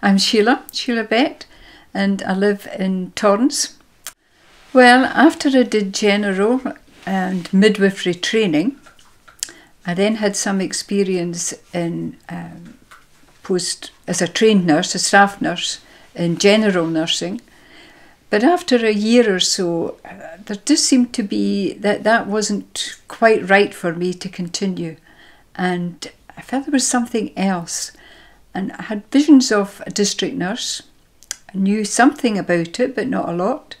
I'm Sheila, Sheila Bett, and I live in Torrance. Well, after I did general and midwifery training, I then had some experience in um, post as a trained nurse, a staff nurse in general nursing. But after a year or so, uh, there just seemed to be that that wasn't quite right for me to continue. And I felt there was something else. And I had visions of a district nurse. I knew something about it, but not a lot.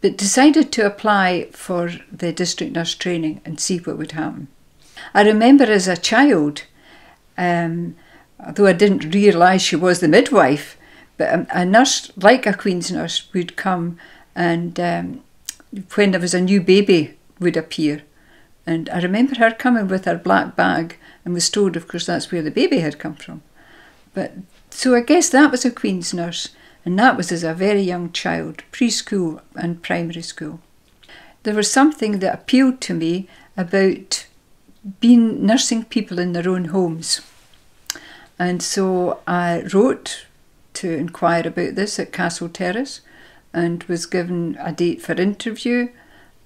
But decided to apply for the district nurse training and see what would happen. I remember as a child, um, although I didn't realise she was the midwife, but a, nurse, like a Queen's nurse, would come and um, when there was a new baby would appear. And I remember her coming with her black bag and was told, of course, that's where the baby had come from. But so I guess that was a Queen's nurse, and that was as a very young child, preschool and primary school. There was something that appealed to me about being nursing people in their own homes. And so I wrote to inquire about this at Castle Terrace and was given a date for interview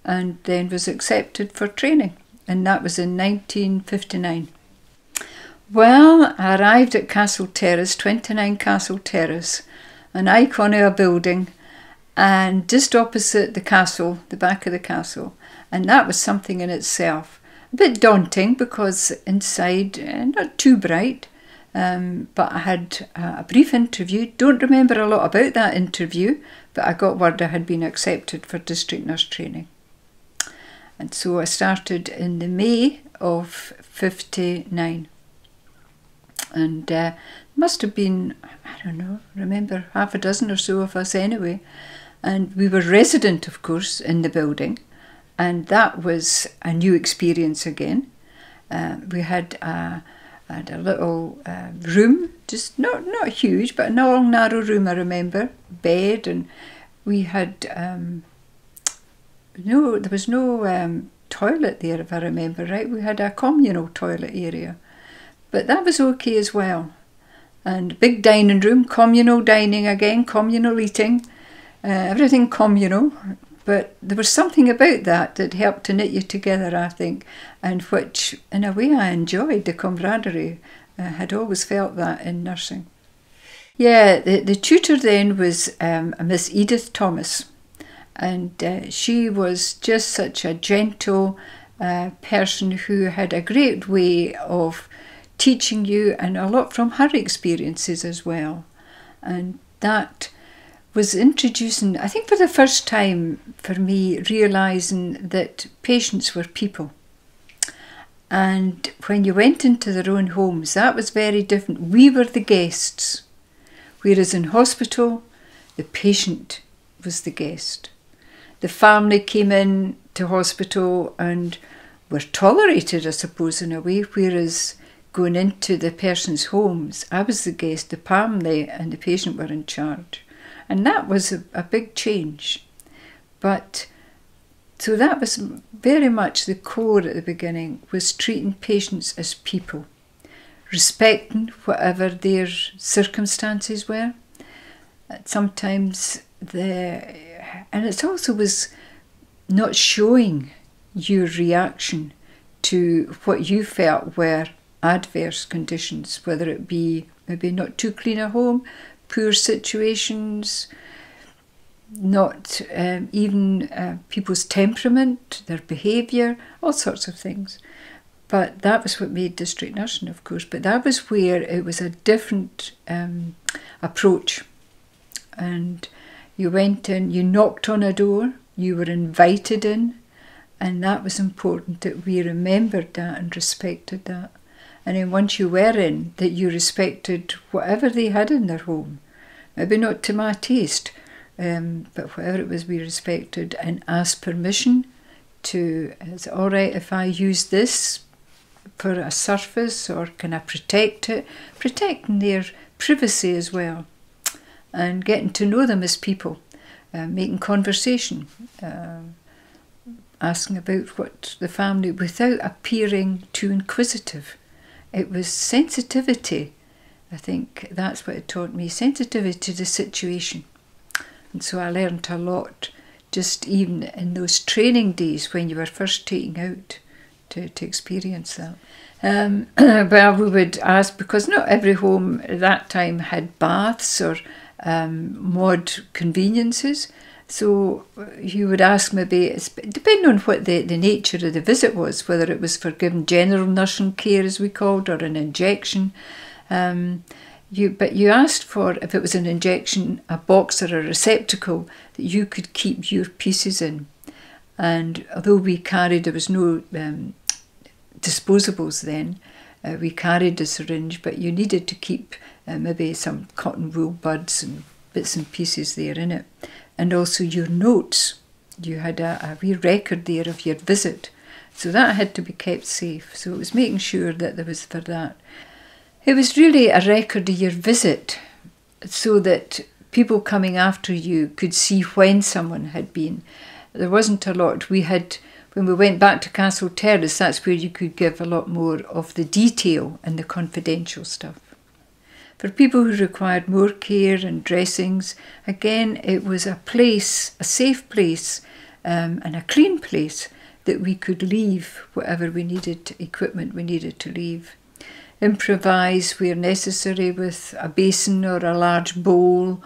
and then was accepted for training. And that was in 1959. Well, I arrived at Castle Terrace, 29 Castle Terrace, an icon of a building, and just opposite the castle, the back of the castle. And that was something in itself. A bit daunting because inside, uh, not too bright, um, but I had a brief interview. Don't remember a lot about that interview, but I got word I had been accepted for district nurse training. And so I started in the May of 59. And uh, must have been, I don't know, remember half a dozen or so of us anyway. And we were resident, of course, in the building. And that was a new experience again. Uh, we had a had a little uh, room, just not not huge, but a long narrow room. I remember bed, and we had um, no, there was no um, toilet there, if I remember right. We had a communal toilet area, but that was okay as well. And big dining room, communal dining again, communal eating, uh, everything communal. But there was something about that that helped to knit you together, I think, and which, in a way, I enjoyed the camaraderie. I had always felt that in nursing. Yeah, the, the tutor then was um, Miss Edith Thomas, and uh, she was just such a gentle uh, person who had a great way of teaching you and a lot from her experiences as well. And that was introducing, I think for the first time for me, realising that patients were people. And when you went into their own homes, that was very different. We were the guests, whereas in hospital, the patient was the guest. The family came in to hospital and were tolerated, I suppose, in a way, whereas going into the person's homes, I was the guest, the family and the patient were in charge. And that was a, a big change. But so that was very much the core at the beginning was treating patients as people, respecting whatever their circumstances were. Sometimes the and it also was not showing your reaction to what you felt were adverse conditions, whether it be maybe not too clean a home, poor situations, not um, even uh, people's temperament, their behaviour, all sorts of things. But that was what made district nursing, of course. But that was where it was a different um, approach. And you went in, you knocked on a door, you were invited in, and that was important that we remembered that and respected that. And then once you were in, that you respected whatever they had in their home. Maybe not to my taste, um, but whatever it was, we respected and asked permission to, is it all right if I use this for a surface or can I protect it? Protecting their privacy as well and getting to know them as people, uh, making conversation. Uh, asking about what the family without appearing too inquisitive. It was sensitivity I think that's what it taught me sensitivity to the situation. And so I learned a lot just even in those training days when you were first taking out to, to experience that. Um, well, we would ask because not every home at that time had baths or um, mod conveniences. So you would ask maybe, depending on what the, the nature of the visit was, whether it was for giving general nursing care, as we called, or an injection. Um, you, but you asked for, if it was an injection, a box or a receptacle that you could keep your pieces in. And although we carried, there was no um, disposables then, uh, we carried a syringe, but you needed to keep uh, maybe some cotton wool buds and bits and pieces there in it. And also your notes. You had a, a wee record there of your visit. So that had to be kept safe. So it was making sure that there was for that. It was really a record of your visit so that people coming after you could see when someone had been. There wasn't a lot. We had, when we went back to Castle Terrace, that's where you could give a lot more of the detail and the confidential stuff. For people who required more care and dressings, again, it was a place, a safe place, um, and a clean place that we could leave whatever we needed, equipment we needed to leave. Improvise where necessary with a basin or a large bowl,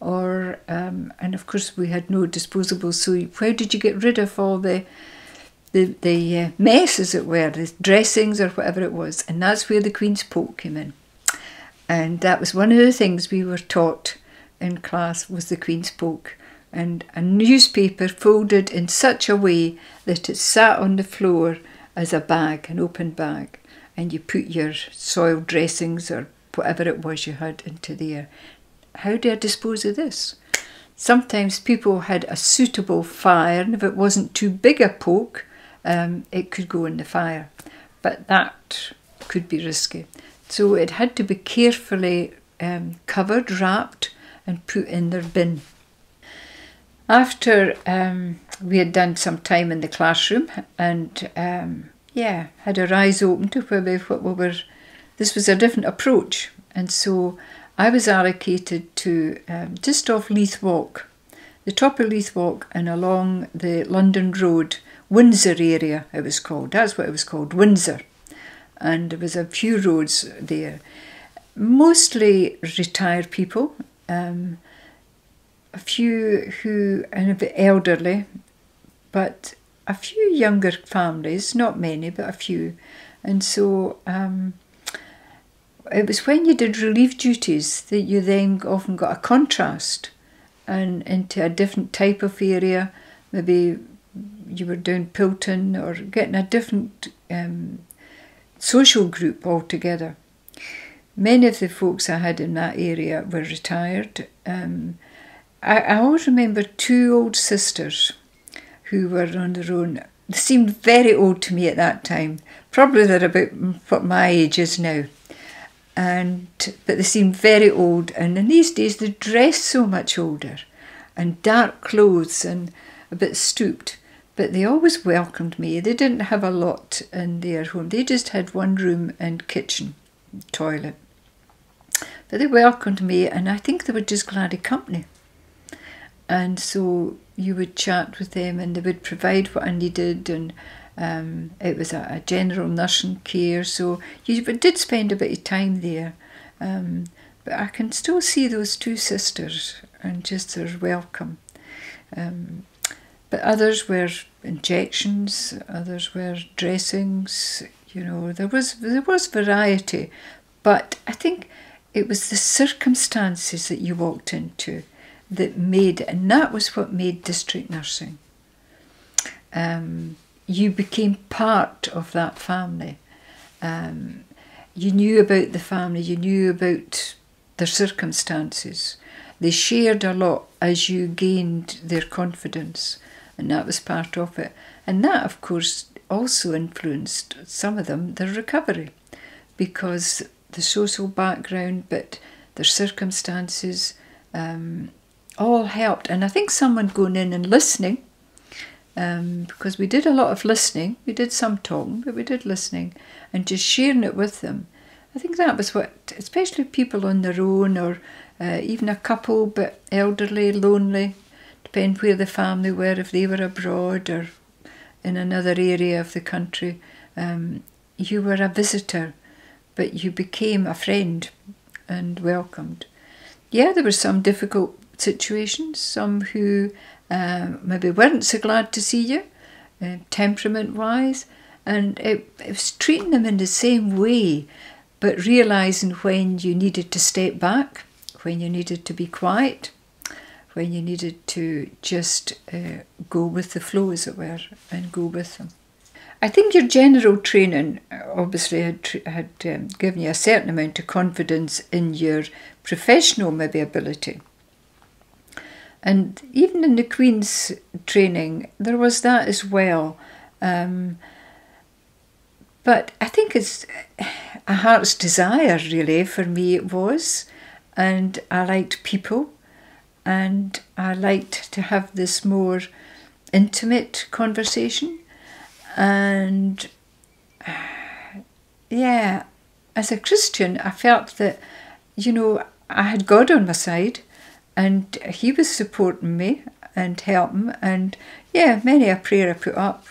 or um, and of course we had no disposables. So how did you get rid of all the the, the uh, mess, as it were, the dressings or whatever it was? And that's where the Queen's Poke came in. And that was one of the things we were taught in class was the Queen's Poke. And a newspaper folded in such a way that it sat on the floor as a bag, an open bag. And you put your soiled dressings or whatever it was you had into there. How do I dispose of this? Sometimes people had a suitable fire, and if it wasn't too big a poke, um, it could go in the fire. But that could be risky. So it had to be carefully um, covered, wrapped, and put in their bin. After um, we had done some time in the classroom and um, yeah, had our eyes open to what we were, this was a different approach. And so I was allocated to um, just off Leith Walk, the top of Leith Walk and along the London Road, Windsor area it was called. That's what it was called, Windsor and there was a few roads there, mostly retired people, um, a few who and a bit elderly, but a few younger families, not many, but a few, and so. Um, it was when you did relief duties that you then often got a contrast and into a different type of area. Maybe you were doing Pilton or getting a different um, social group altogether. Many of the folks I had in that area were retired. Um, I, I always remember two old sisters who were on their own. They seemed very old to me at that time. Probably they're about what my age is now. And but they seemed very old, and in these days they dress so much older, and dark clothes and a bit stooped. But they always welcomed me. They didn't have a lot in their home. They just had one room and kitchen, toilet. But they welcomed me, and I think they were just glad of company. And so you would chat with them, and they would provide what I needed, and um, it was a, a, general nursing care. So you did spend a bit of time there. Um, but I can still see those two sisters and just their welcome. Um, but others were injections, others were dressings. You know, there was there was variety, but I think it was the circumstances that you walked into that made, and that was what made district nursing. Um, you became part of that family. Um, you knew about the family, you knew about their circumstances. They shared a lot as you gained their confidence and that was part of it. And that, of course, also influenced some of them their recovery because the social background, but their circumstances um, all helped. And I think someone going in and listening, um, because we did a lot of listening, we did some talking, but we did listening and just sharing it with them. I think that was what, especially people on their own or uh, even a couple but elderly, lonely, depend where the family were, if they were abroad or in another area of the country. Um, you were a visitor, but you became a friend and welcomed. Yeah, there were some difficult situations, some who uh, maybe weren't so glad to see you, uh, temperament wise, and it, it was treating them in the same way but realizing when you needed to step back, when you needed to be quiet, when you needed to just uh, go with the flow, as it were, and go with them. I think your general training uh, obviously had, had um, given you a certain amount of confidence in your professional maybe ability. And even in the Queen's training, there was that as well. Um, but I think it's a heart's desire, really, for me it was. And I liked people and I liked to have this more intimate conversation. And yeah, as a Christian, I felt that, you know, I had God on my side and He was supporting me and helping. And yeah, many a prayer I put up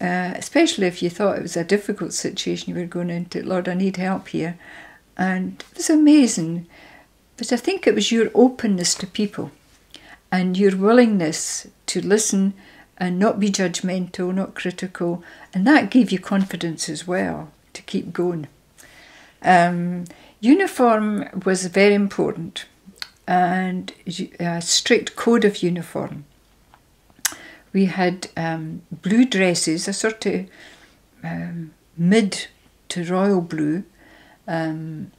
uh, especially if you thought it was a difficult situation you were going into. Lord, I need help here. And it was amazing. But I think it was your openness to people and your willingness to listen and not be judgmental, not critical. And that gave you confidence as well to keep going. Um, uniform was very important and a strict code of uniform we had um, blue dresses, a sort of um, mid to royal blue, um,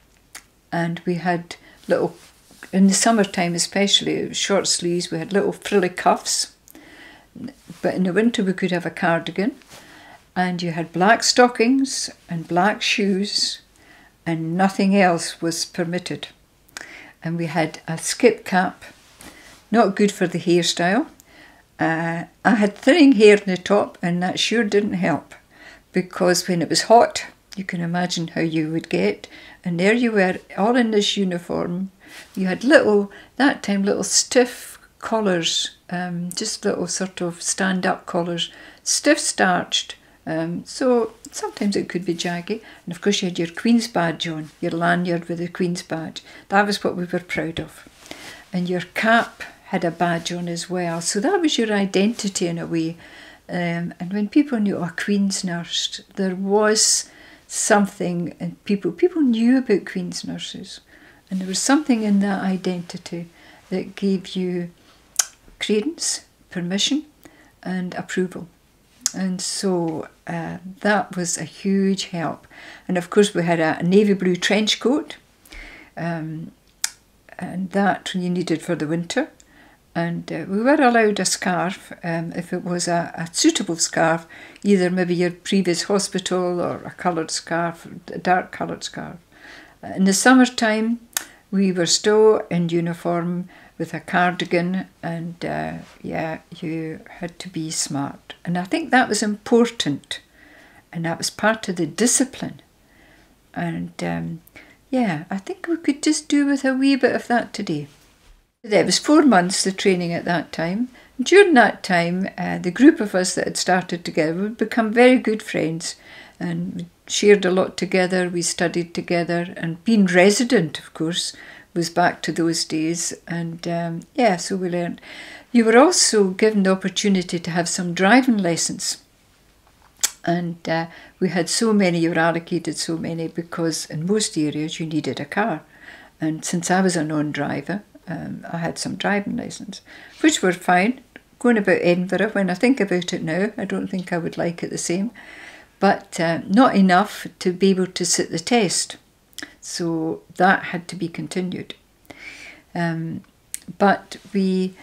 and we had little, in the summertime especially, short sleeves, we had little frilly cuffs, but in the winter we could have a cardigan, and you had black stockings and black shoes, and nothing else was permitted. And we had a skip cap, not good for the hairstyle, uh, I had thinning hair in the top, and that sure didn't help because when it was hot, you can imagine how you would get. And there you were, all in this uniform. You had little, that time, little stiff collars, um, just little sort of stand up collars, stiff starched. Um, so sometimes it could be jaggy. And of course, you had your Queen's badge on, your lanyard with the Queen's badge. That was what we were proud of. And your cap had a badge on as well. So that was your identity in a way. Um, and when people knew, oh, Queen's nurse, there was something, and people people knew about Queen's nurses, and there was something in that identity that gave you credence, permission, and approval. And so uh, that was a huge help. And of course, we had a, navy blue trench coat, um, and that you needed for the winter and uh, we were allowed a scarf um, if it was a, a, suitable scarf, either maybe your previous hospital or a coloured scarf, a dark coloured scarf. In the summertime, we were still in uniform with a cardigan, and uh, yeah, you had to be smart. And I think that was important, and that was part of the discipline. And um, yeah, I think we could just do with a wee bit of that today. There was four months the training at that time. During that time, uh, the group of us that had started together would become very good friends and shared a lot together. We studied together, and being resident, of course, was back to those days. And um, yeah, so we learned. You were also given the opportunity to have some driving lessons. And uh, we had so many, you were allocated so many because in most areas you needed a car. And since I was a non driver, um, I had some driving lessons, which were fine. Going about Edinburgh, when I think about it now, I don't think I would like it the same, but uh, not enough to be able to sit the test. So that had to be continued. Um, but we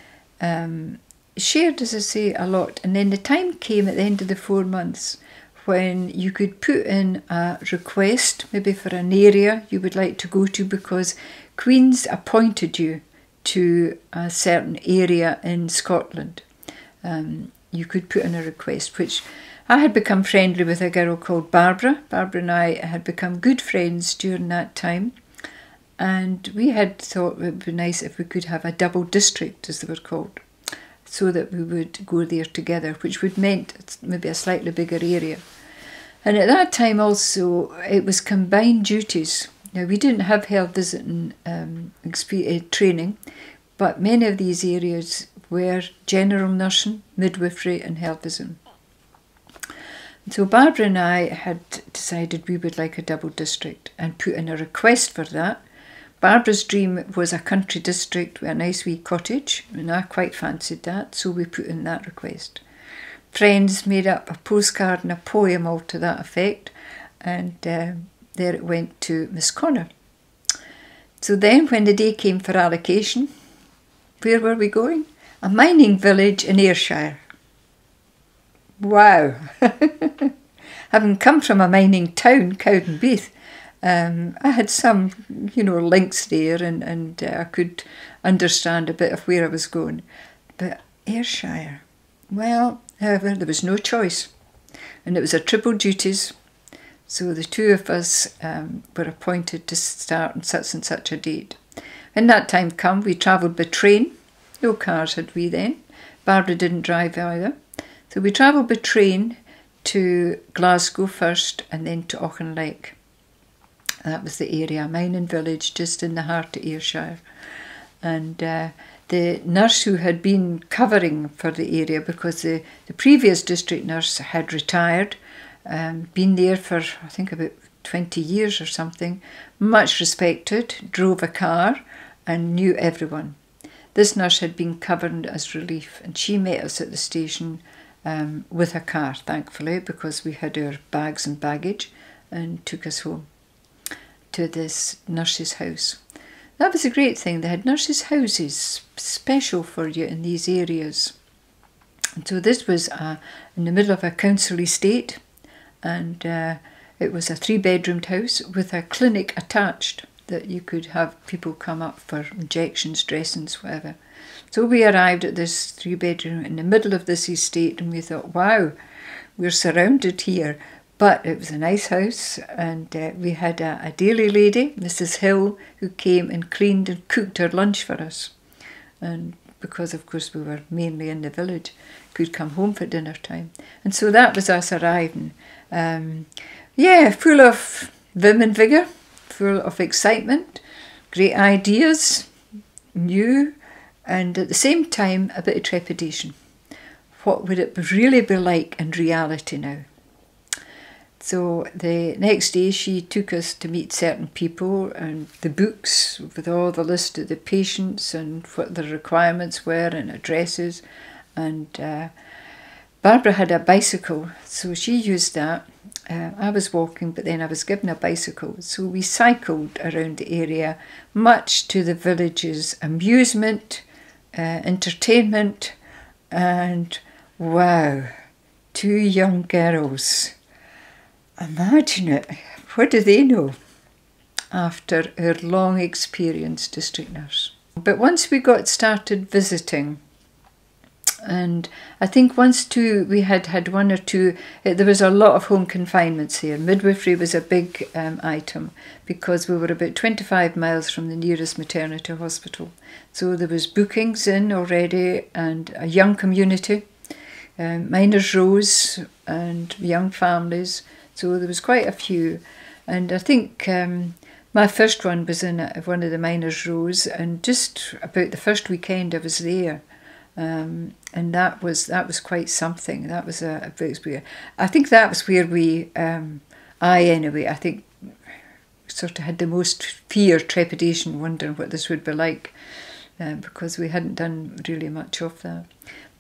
um, shared, as I say, a lot. And then the time came at the end of the four months when you could put in a request, maybe for an area you would like to go to, because Queen's appointed you to a certain area in Scotland. Um, you could put in a request, which I had become friendly with a girl called Barbara. Barbara and I had become good friends during that time. And we had thought it would be nice if we could have a double district, as they were called, so that we would go there together, which would meant maybe a slightly bigger area. And at that time also, it was combined duties. Now, we didn't have health visiting um, uh, training, but many of these areas were general nursing, midwifery, and health visiting. So Barbara and I had decided we would like a double district and put in a request for that. Barbara's dream was a country district with a nice wee cottage, and I quite fancied that, so we put in that request. Friends made up a postcard and a poem all to that effect, and uh, there it went to Miss Connor. So then, when the day came for allocation, where were we going? A mining village in Ayrshire. Wow! Having come from a mining town, Cowdenbeath, um, I had some, you know, links there and, and uh, I could understand a bit of where I was going. But Ayrshire, well, however, there was no choice. And it was a triple duties. So the two of us um, were appointed to start on such and such a date. When that time come, we travelled by train. No cars had we then. Barbara didn't drive either. So we travelled by train to Glasgow first and then to Auchinleck. That was the area, mining village just in the heart of Ayrshire. And uh, the nurse who had been covering for the area because the, the previous district nurse had retired, um, been there for I think about 20 years or something, much respected, drove a car and knew everyone. This nurse had been covered as relief and she met us at the station um, with a car, thankfully, because we had our bags and baggage and took us home to this nurse's house. That was a great thing. They had nurses' houses special for you in these areas. And so this was uh, in the middle of a council estate, and uh, it was a three-bedroomed house with a clinic attached that you could have people come up for injections, dressings, whatever. So we arrived at this three-bedroom in the middle of this estate, and we thought, wow, we're surrounded here but it was a nice house, and uh, we had a, a daily lady, Mrs. Hill, who came and cleaned and cooked our lunch for us. And because, of course, we were mainly in the village, could come home for dinner time. And so that was us arriving. Um, yeah, full of vim and vigour, full of excitement, great ideas, new, and at the same time, a bit of trepidation. What would it really be like in reality now? So the next day she took us to meet certain people and the books with all the list of the patients and what the requirements were and addresses. And uh, Barbara had a bicycle, so she used that. Uh, I was walking, but then I was given a bicycle. So we cycled around the area, much to the village's amusement, uh, entertainment, and wow, two young girls Imagine it. What do they know after our long experience district nurse? But once we got started visiting, and I think once too we had had one or two, uh, there was a lot of home confinements here. Midwifery was a big um, item because we were about 25 miles from the nearest maternity hospital. So there was bookings in already and a young community, um, miners' rows and young families. So there was quite a few. And I think um, my first one was in one of the miners' rows, and just about the first weekend I was there. Um, and that was that was quite something. That was a, a big experience. I think that was where we, um, I anyway, I think, sort of had the most fear, trepidation, wondering what this would be like, uh, because we hadn't done really much of that.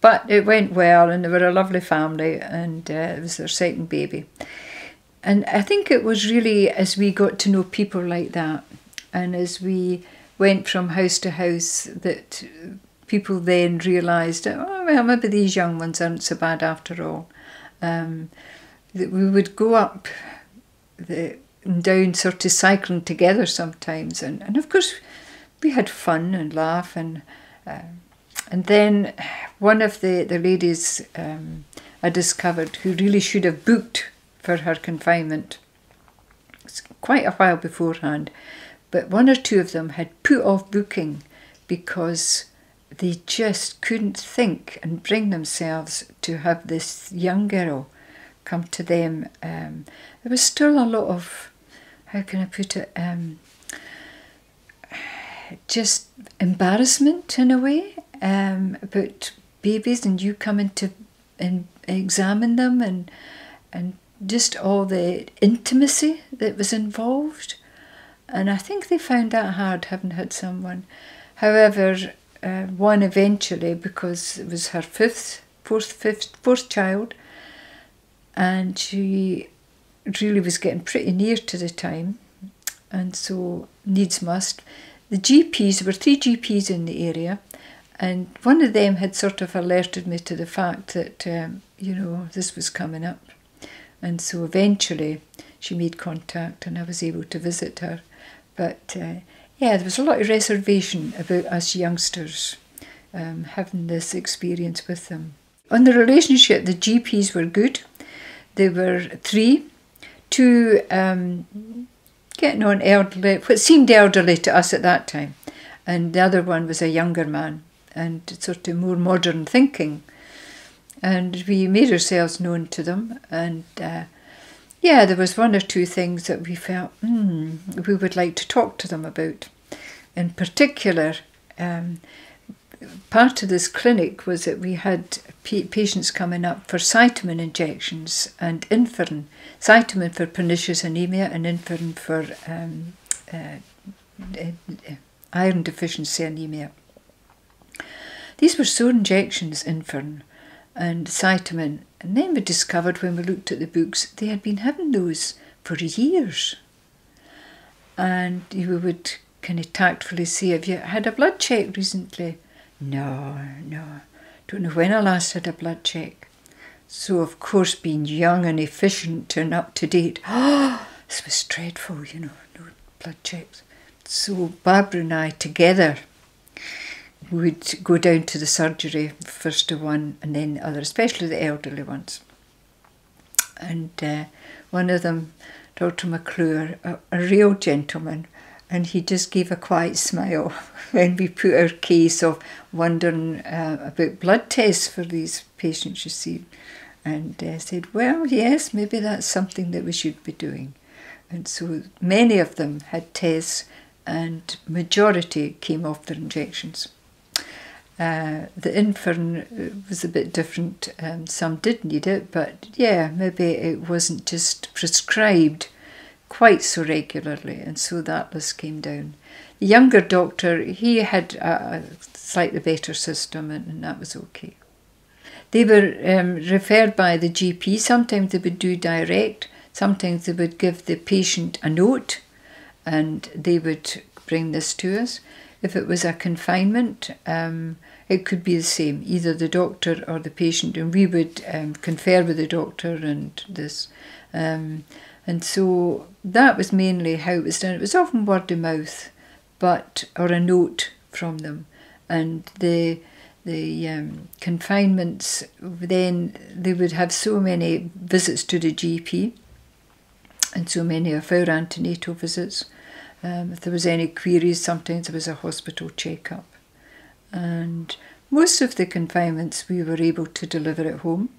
But it went well, and they were a lovely family, and uh, it was their second baby. And I think it was really as we got to know people like that and as we went from house to house that people then realised, oh, well, maybe these young ones aren't so bad after all. Um, that we would go up the, down sort of cycling together sometimes. And, and of course, we had fun and laugh. And, uh, and then one of the, the ladies, um, I discovered who really should have booked for her confinement quite a while beforehand. But one or two of them had put off booking because they just couldn't think and bring themselves to have this young girl come to them. Um, there was still a lot of, how can I put it, um, just embarrassment in a way um, about babies and you coming to and examine them and and just all the intimacy that was involved. And I think they found that hard, having had someone. However, uh, one eventually, because it was her fifth, fourth, fifth, fourth child, and she really was getting pretty near to the time, and so needs must. The GPs, there were three GPs in the area, and one of them had sort of alerted me to the fact that, um, you know, this was coming up. And so eventually she made contact and I was able to visit her. But uh, yeah, there was a lot of reservation about us youngsters um, having this experience with them. On the relationship, the GPs were good. There were three, two um, getting on elderly, what seemed elderly to us at that time, and the other one was a younger man and sort of more modern thinking and we made ourselves known to them. And uh, yeah, there was one or two things that we felt hmm, we would like to talk to them about. In particular, um, part of this clinic was that we had patients coming up for Cytamen injections and Imferon. Cytamen for pernicious anemia and Imferon for um, uh, uh, iron deficiency anemia. These were sore injections, Imferon, and Cytamen. And then we discovered when we looked at the books, they had been having those for years. And we would kind of tactfully say, Have you had a blood check recently? No, no. Don't know when I last had a blood check. So, of course, being young and efficient and up to date, this was dreadful, you know, no blood checks. So, Barbara and I together would go down to the surgery, first to one and then the other, especially the elderly ones. And uh, one of them, Dr. McClure, a, a real gentleman, and he just gave a quiet smile when we put our case of wondering uh, about blood tests for these patients, you see, and uh, said, Well, yes, maybe that's something that we should be doing. And so many of them had tests, and majority came off their injections. Uh, the Imferon uh, was a bit different. Um, some did need it, but yeah, maybe it wasn't just prescribed quite so regularly, and so that list came down. The younger doctor, he had a, a slightly better system, and, and, that was okay. They were um, referred by the GP. Sometimes they would do direct. Sometimes they would give the patient a note, and they would bring this to us. If it was a confinement, um, it could be the same, either the doctor or the patient, and we would um, confer with the doctor and this. Um, and so that was mainly how it was done. It was often word of mouth, but or a note from them, and the the um, confinements. Then they would have so many visits to the GP, and so many of our antenatal visits. Um, if there was any queries, sometimes there was a hospital checkup. And most of the confinements we were able to deliver at home.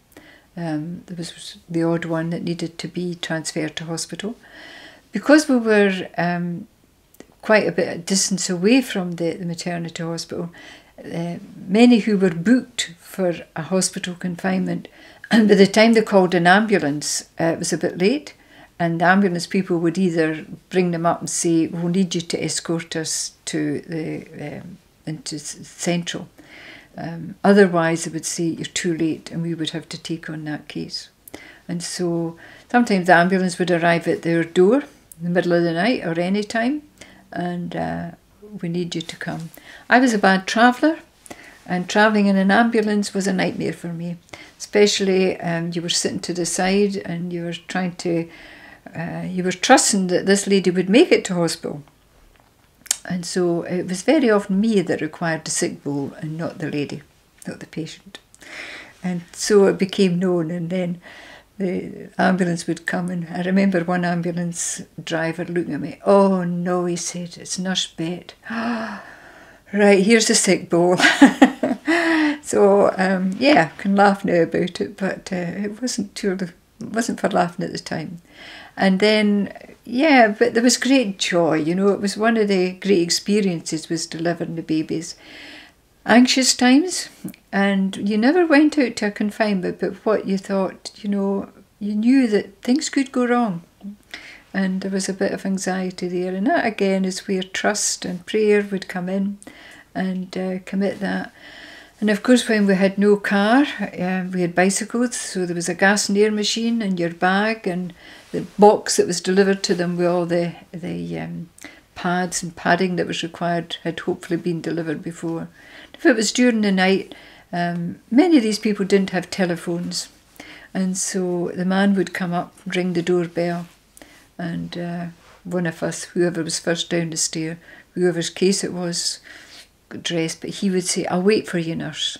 Um, there was the odd one that needed to be transferred to hospital. Because we were um, quite a bit distance away from the, the maternity hospital, uh, many who were booked for a hospital confinement, and by the time they called an ambulance, uh, it was a bit late and the ambulance people would either bring them up and say, "We'll need you to escort us to the um, into central." Um, otherwise, they would say you're too late, and we would have to take on that case. And so sometimes the ambulance would arrive at their door in the middle of the night or any time, and uh, we need you to come. I was a bad traveller, and travelling in an ambulance was a nightmare for me. Especially, um, you were sitting to the side and you were trying to uh, you were trusting that this lady would make it to hospital. And so it was very often me that required the sick bowl and not the lady, not the patient. And so it became known, and then the ambulance would come. And I remember one ambulance driver looking at me, Oh no, he said, it's Nurse Bett. right, here's the sick bowl. so, um, yeah, I can laugh now about it, but uh, it wasn't too, it wasn't for laughing at the time. And then, yeah, but there was great joy, you know, it was one of the great experiences was delivering the babies. Anxious times, and you never went out to a confinement, but what you thought, you know, you knew that things could go wrong. And there was a bit of anxiety there, and that again is where trust and prayer would come in and uh, commit that. And of course, when we had no car, uh, we had bicycles, so there was a gas and air machine in your bag, and the box that was delivered to them with all the the um, pads and padding that was required had hopefully been delivered before. If it was during the night, um, many of these people didn't have telephones, and so the man would come up, ring the doorbell, and uh, one of us, whoever was first down the stair, whoever's case it was, dressed, but he would say, I'll wait for you, nurse.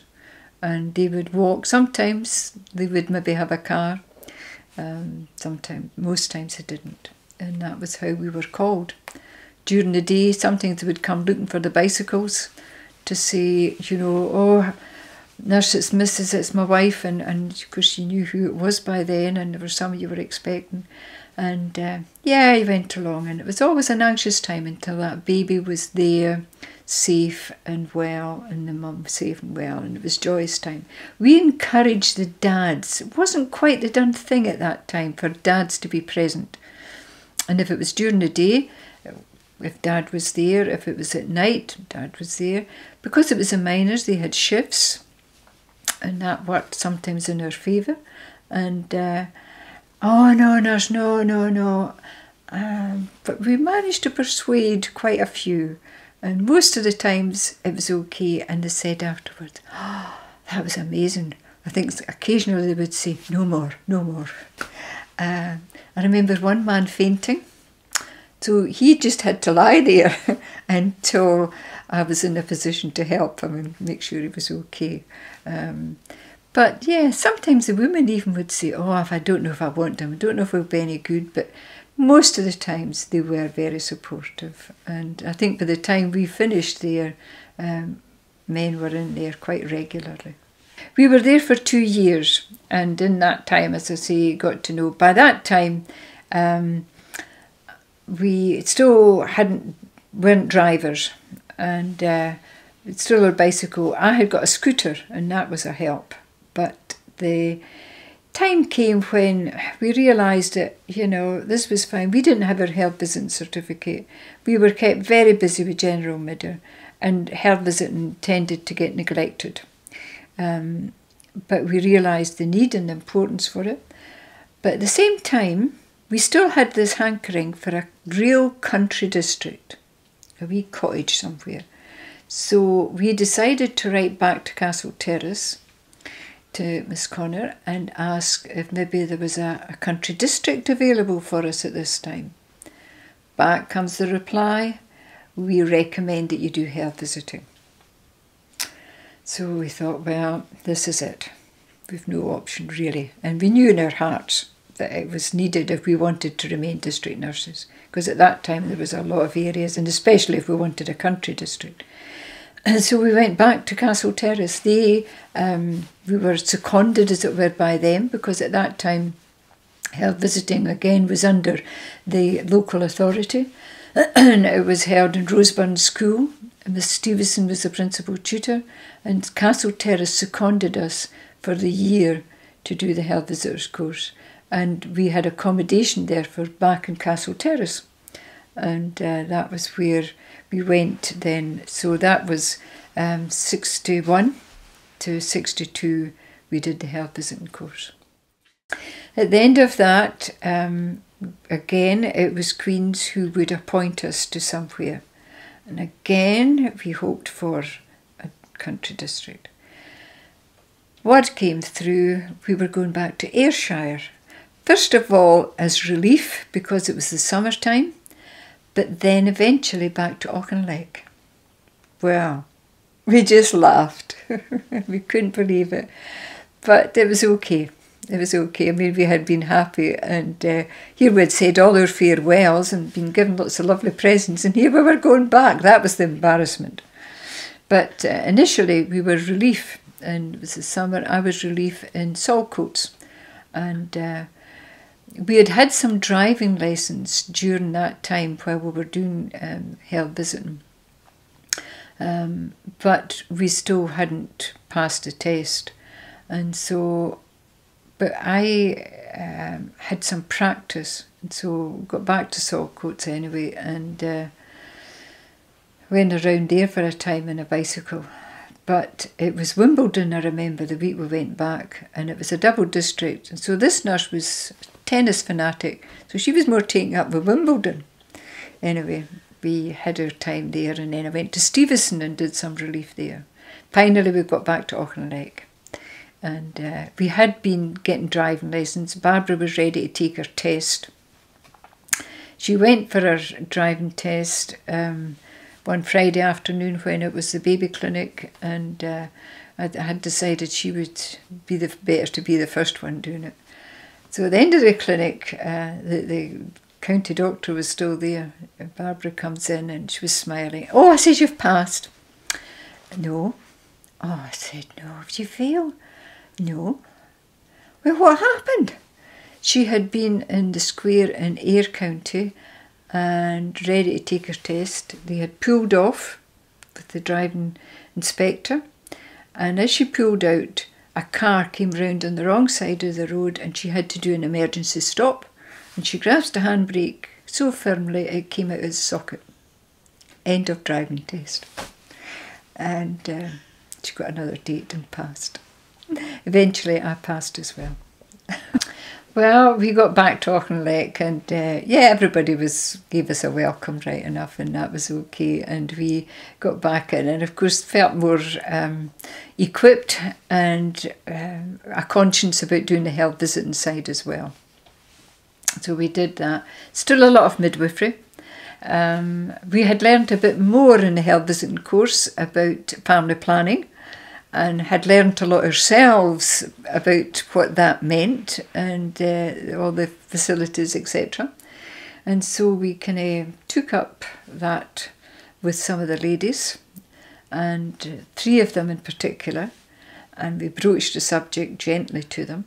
And they would walk. Sometimes they would maybe have a car. Um, sometimes, most times they didn't. And that was how we were called. During the day, sometimes they would come looking for the bicycles to say, you know, oh, nurse, it's Mrs., it's my wife. And, and of course, she knew who it was by then, and there were some you were expecting. And uh, yeah, he went along, and it was always an anxious time until that baby was there safe and well, and the mum safe and well, and it was joyous time. We encouraged the dads. It wasn't quite the done thing at that time for dads to be present. And if it was during the day, if dad was there, if it was at night, dad was there. Because it was the miners, they had shifts, and that worked sometimes in our favour. And uh, oh no, nurse, no, no, no. Um, but we managed to persuade quite a few and most of the times it was okay, and they said afterwards, oh, that was amazing. I think occasionally they would say, no more, no more. Uh, I remember one man fainting. So he just had to lie there until I was in a position to help him and make sure he was okay. Um, but yeah, sometimes the women even would say, Oh, if I don't know if I want him, I don't know if he'll be any good. But most of the times they were very supportive. And I think by the time we finished there, um, men were in there quite regularly. We were there for two years, and in that time, as I say, got to know. By that time, um, we still hadn't weren't drivers, and uh, still a bicycle. I had got a scooter, and that was a help. But the time came when we realised that, you know, this was fine. We didn't have our health visiting certificate. We were kept very busy with general midder and health visiting tended to get neglected. Um, but we realised the need and the importance for it. But at the same time, we still had this hankering for a real country district, a wee cottage somewhere. So we decided to write back to Castle Terrace to Miss Connor and ask if maybe there was a, a country district available for us at this time. Back comes the reply we recommend that you do health visiting. So we thought, well, this is it. We've no option really. And we knew in our hearts that it was needed if we wanted to remain district nurses, because at that time there was a lot of areas, and especially if we wanted a country district, and so we went back to Castle Terrace. They, um, we were seconded, as it were, by them because at that time, health visiting again was under the local authority, and it was held in Roseburn School. Miss Stevenson was the principal tutor, and Castle Terrace seconded us for the year to do the health visitors course, and we had accommodation there for back in Castle Terrace, and uh, that was where we went then. So that was um, 61 to 62, we did the health visiting course. At the end of that, um, again, it was Queen's who would appoint us to somewhere. And again, we hoped for a country district. Word came through, we were going back to Ayrshire. First of all, as relief because it was the summertime, but then eventually back to Auchinleck. Well, we just laughed. we couldn't believe it. but it was okay. It was okay. I mean, we had been happy, and uh, here we had said all our farewells and been given lots of lovely presents, and here we were going back. That was the embarrassment. But uh, initially, we were relief, and it was the summer. I was relief in Saltcoats, and uh, we had had some driving lessons during that time while we were doing um, hell visiting. Um, but we still hadn't passed a test. And so, but I um, had some practice. And so got back to Saltcoats anyway and uh, went around there for a time in a bicycle. But it was Wimbledon, I remember, the week we went back, and it was a double district. And so this nurse was tennis fanatic, so she was more taken up with Wimbledon. Anyway, we had our time there, and then I went to Stevenston and did some relief there. Finally, we got back to Auchinleck. And uh, we had been getting driving lessons. Barbara was ready to take her test. She went for her driving test um, one Friday afternoon when it was the baby clinic, and uh, I had decided she would be the better to be the first one doing it. So at the end of the clinic, uh, the, the county doctor was still there. Barbara comes in and she was smiling. Oh, I said, you've passed. No. Oh, I said, no. Did you fail? No. Well, what happened? She had been in the square in Ayr County and ready to take her test. They had pulled off with the driving inspector, and as she pulled out, a car came round on the wrong side of the road and she had to do an emergency stop. And she grasped the handbrake so firmly it came out of the socket. End of driving test. And uh, she got another date and passed. Eventually, I passed as well. Well, we got back to Auchinleck and uh, yeah, everybody was gave us a welcome right enough and that was okay. And we got back in and of course felt more um, equipped and um, a conscience about doing the health visiting side as well. So we did that. Still a lot of midwifery. Um, we had learned a bit more in the health visiting course about family planning and had learnt a lot ourselves about what that meant and uh, all the facilities, etc. And so we kind of took up that with some of the ladies, and three of them in particular, and we broached the subject gently to them.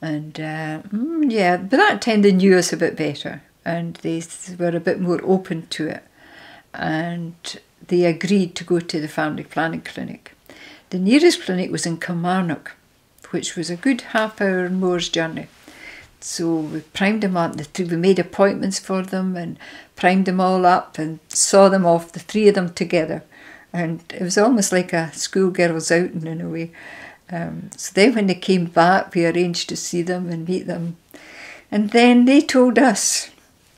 And uh, mm, yeah, by that time they knew us a bit better and they were a bit more open to it. And they agreed to go to the family planning clinic. The nearest clinic was in Kilmarnock, which was a good half hour more's journey. So we primed them up, the we made appointments for them and primed them all up and saw them off, the three of them together. And it was almost like a schoolgirl's outing in a way. Um, so then when they came back, we arranged to see them and meet them. And then they told us.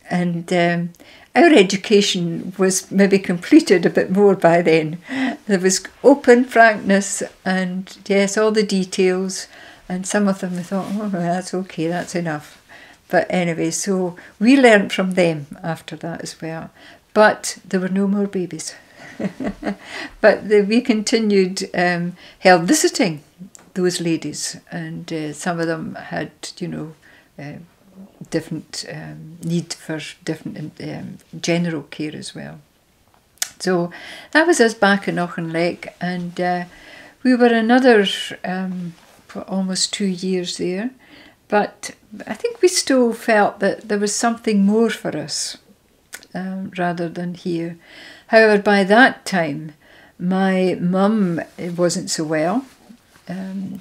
And um, our education was maybe completed a bit more by then. There was open frankness and, yes, all the details. And some of them thought, oh, that's okay, that's enough. But anyway, so we learned from them after that as well. But there were no more babies. but the, we continued um, health visiting those ladies, and uh, some of them had, you know, uh, different um, need for different um, general care as well. So that was us back in Auchinleck, and uh, we were another um, for almost two years there. But I think we still felt that there was something more for us um, rather than here. However, by that time, my mum wasn't so well. Um,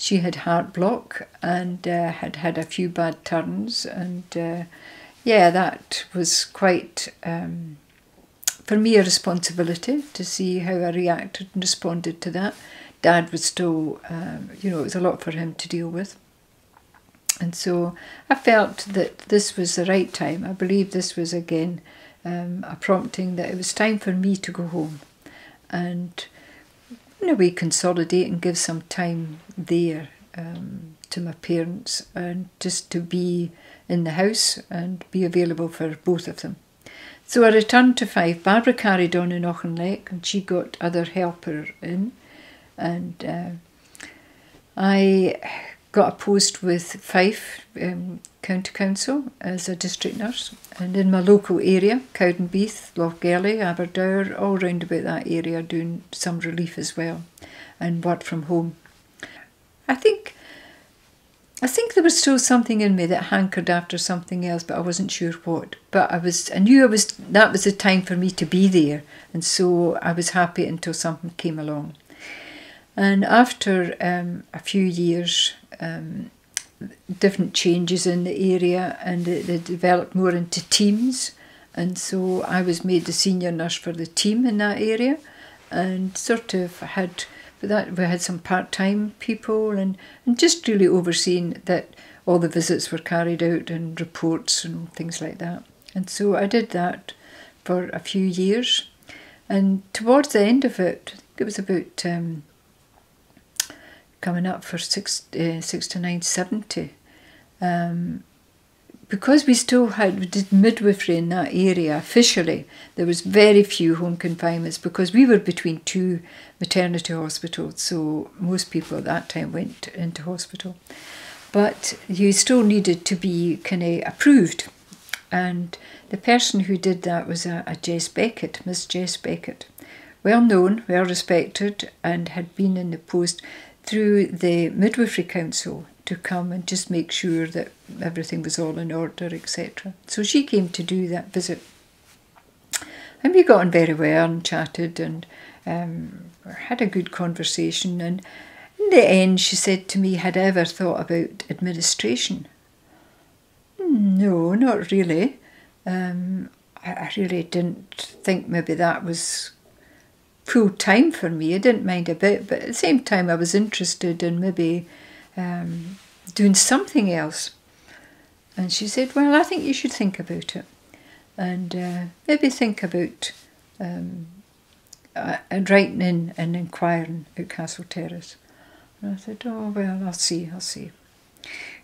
she had heart block and uh, had had a few bad turns, and uh, yeah, that was quite um, for me a responsibility to see how I reacted and responded to that. Dad was still, um, you know, it was a lot for him to deal with. And so I felt that this was the right time. I believe this was again um, a prompting that it was time for me to go home. And in a way consolidate and give some time there um, to my parents and just to be in the house and be available for both of them. So I returned to Fife. Barbara carried on in Auchinleck and she got other helper in and uh, I got a post with Fife um, County Council as a district nurse, and in my local area, Cowdenbeath, Lochgelly, Aberdour, all round about that area, doing some relief as well, and work from home. I think I think there was still something in me that hankered after something else, but I wasn't sure what. But I was, I knew I was. That was the time for me to be there, and so I was happy until something came along. And after um, a few years, um, different changes in the area, and they, they developed more into teams. And so I was made the senior nurse for the team in that area, and sort of had but that we had some part-time people and, and just really overseeing that all the visits were carried out and reports and things like that. And so I did that for a few years. And towards the end of it, it was about um, coming up for six, uh, six to nine seventy. Um, because we still had we did midwifery in that area officially, there was very few home confinements because we were between two maternity hospitals, so most people at that time went into hospital. But you still needed to be kind of approved, and the person who did that was a, a Jess Beckett, Miss Jess Beckett, well known, well respected, and had been in the post through the midwifery council to come and just make sure that everything was all in order, etc. So she came to do that visit. And we got on very well and chatted and um, had a good conversation. And in the end, she said to me, Had I ever thought about administration? No, not really. Um, I, I really didn't think maybe that was full time for me. I didn't mind a bit, but at the same time, I was interested in maybe um, doing something else. And she said, Well, I think you should think about it and uh, maybe think about um, uh, writing in and inquiring at Castle Terrace. And I said, Oh, well, I'll see, I'll see.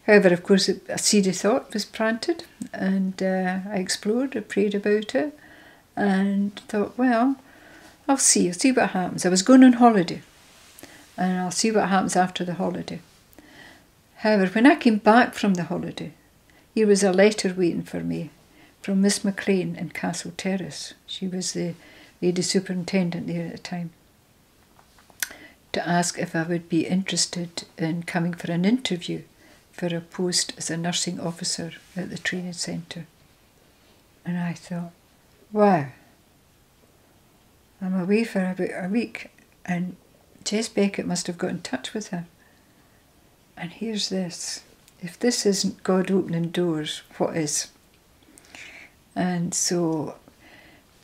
However, of course, a seed of thought was planted, and uh, I explored, I prayed about it, and thought, well, I'll see, I'll see what happens. I was going on holiday, and I'll see what happens after the holiday. However, when I came back from the holiday, here was a letter waiting for me from Miss McLean in Castle Terrace. She was the lady superintendent there at the time. To ask if I would be interested in coming for an interview for a post as a nursing officer at the training centre. And I thought, wow, I'm away for about a week and Jess Beckett must have got in touch with her. And here's this if this isn't God opening doors, what is? And so,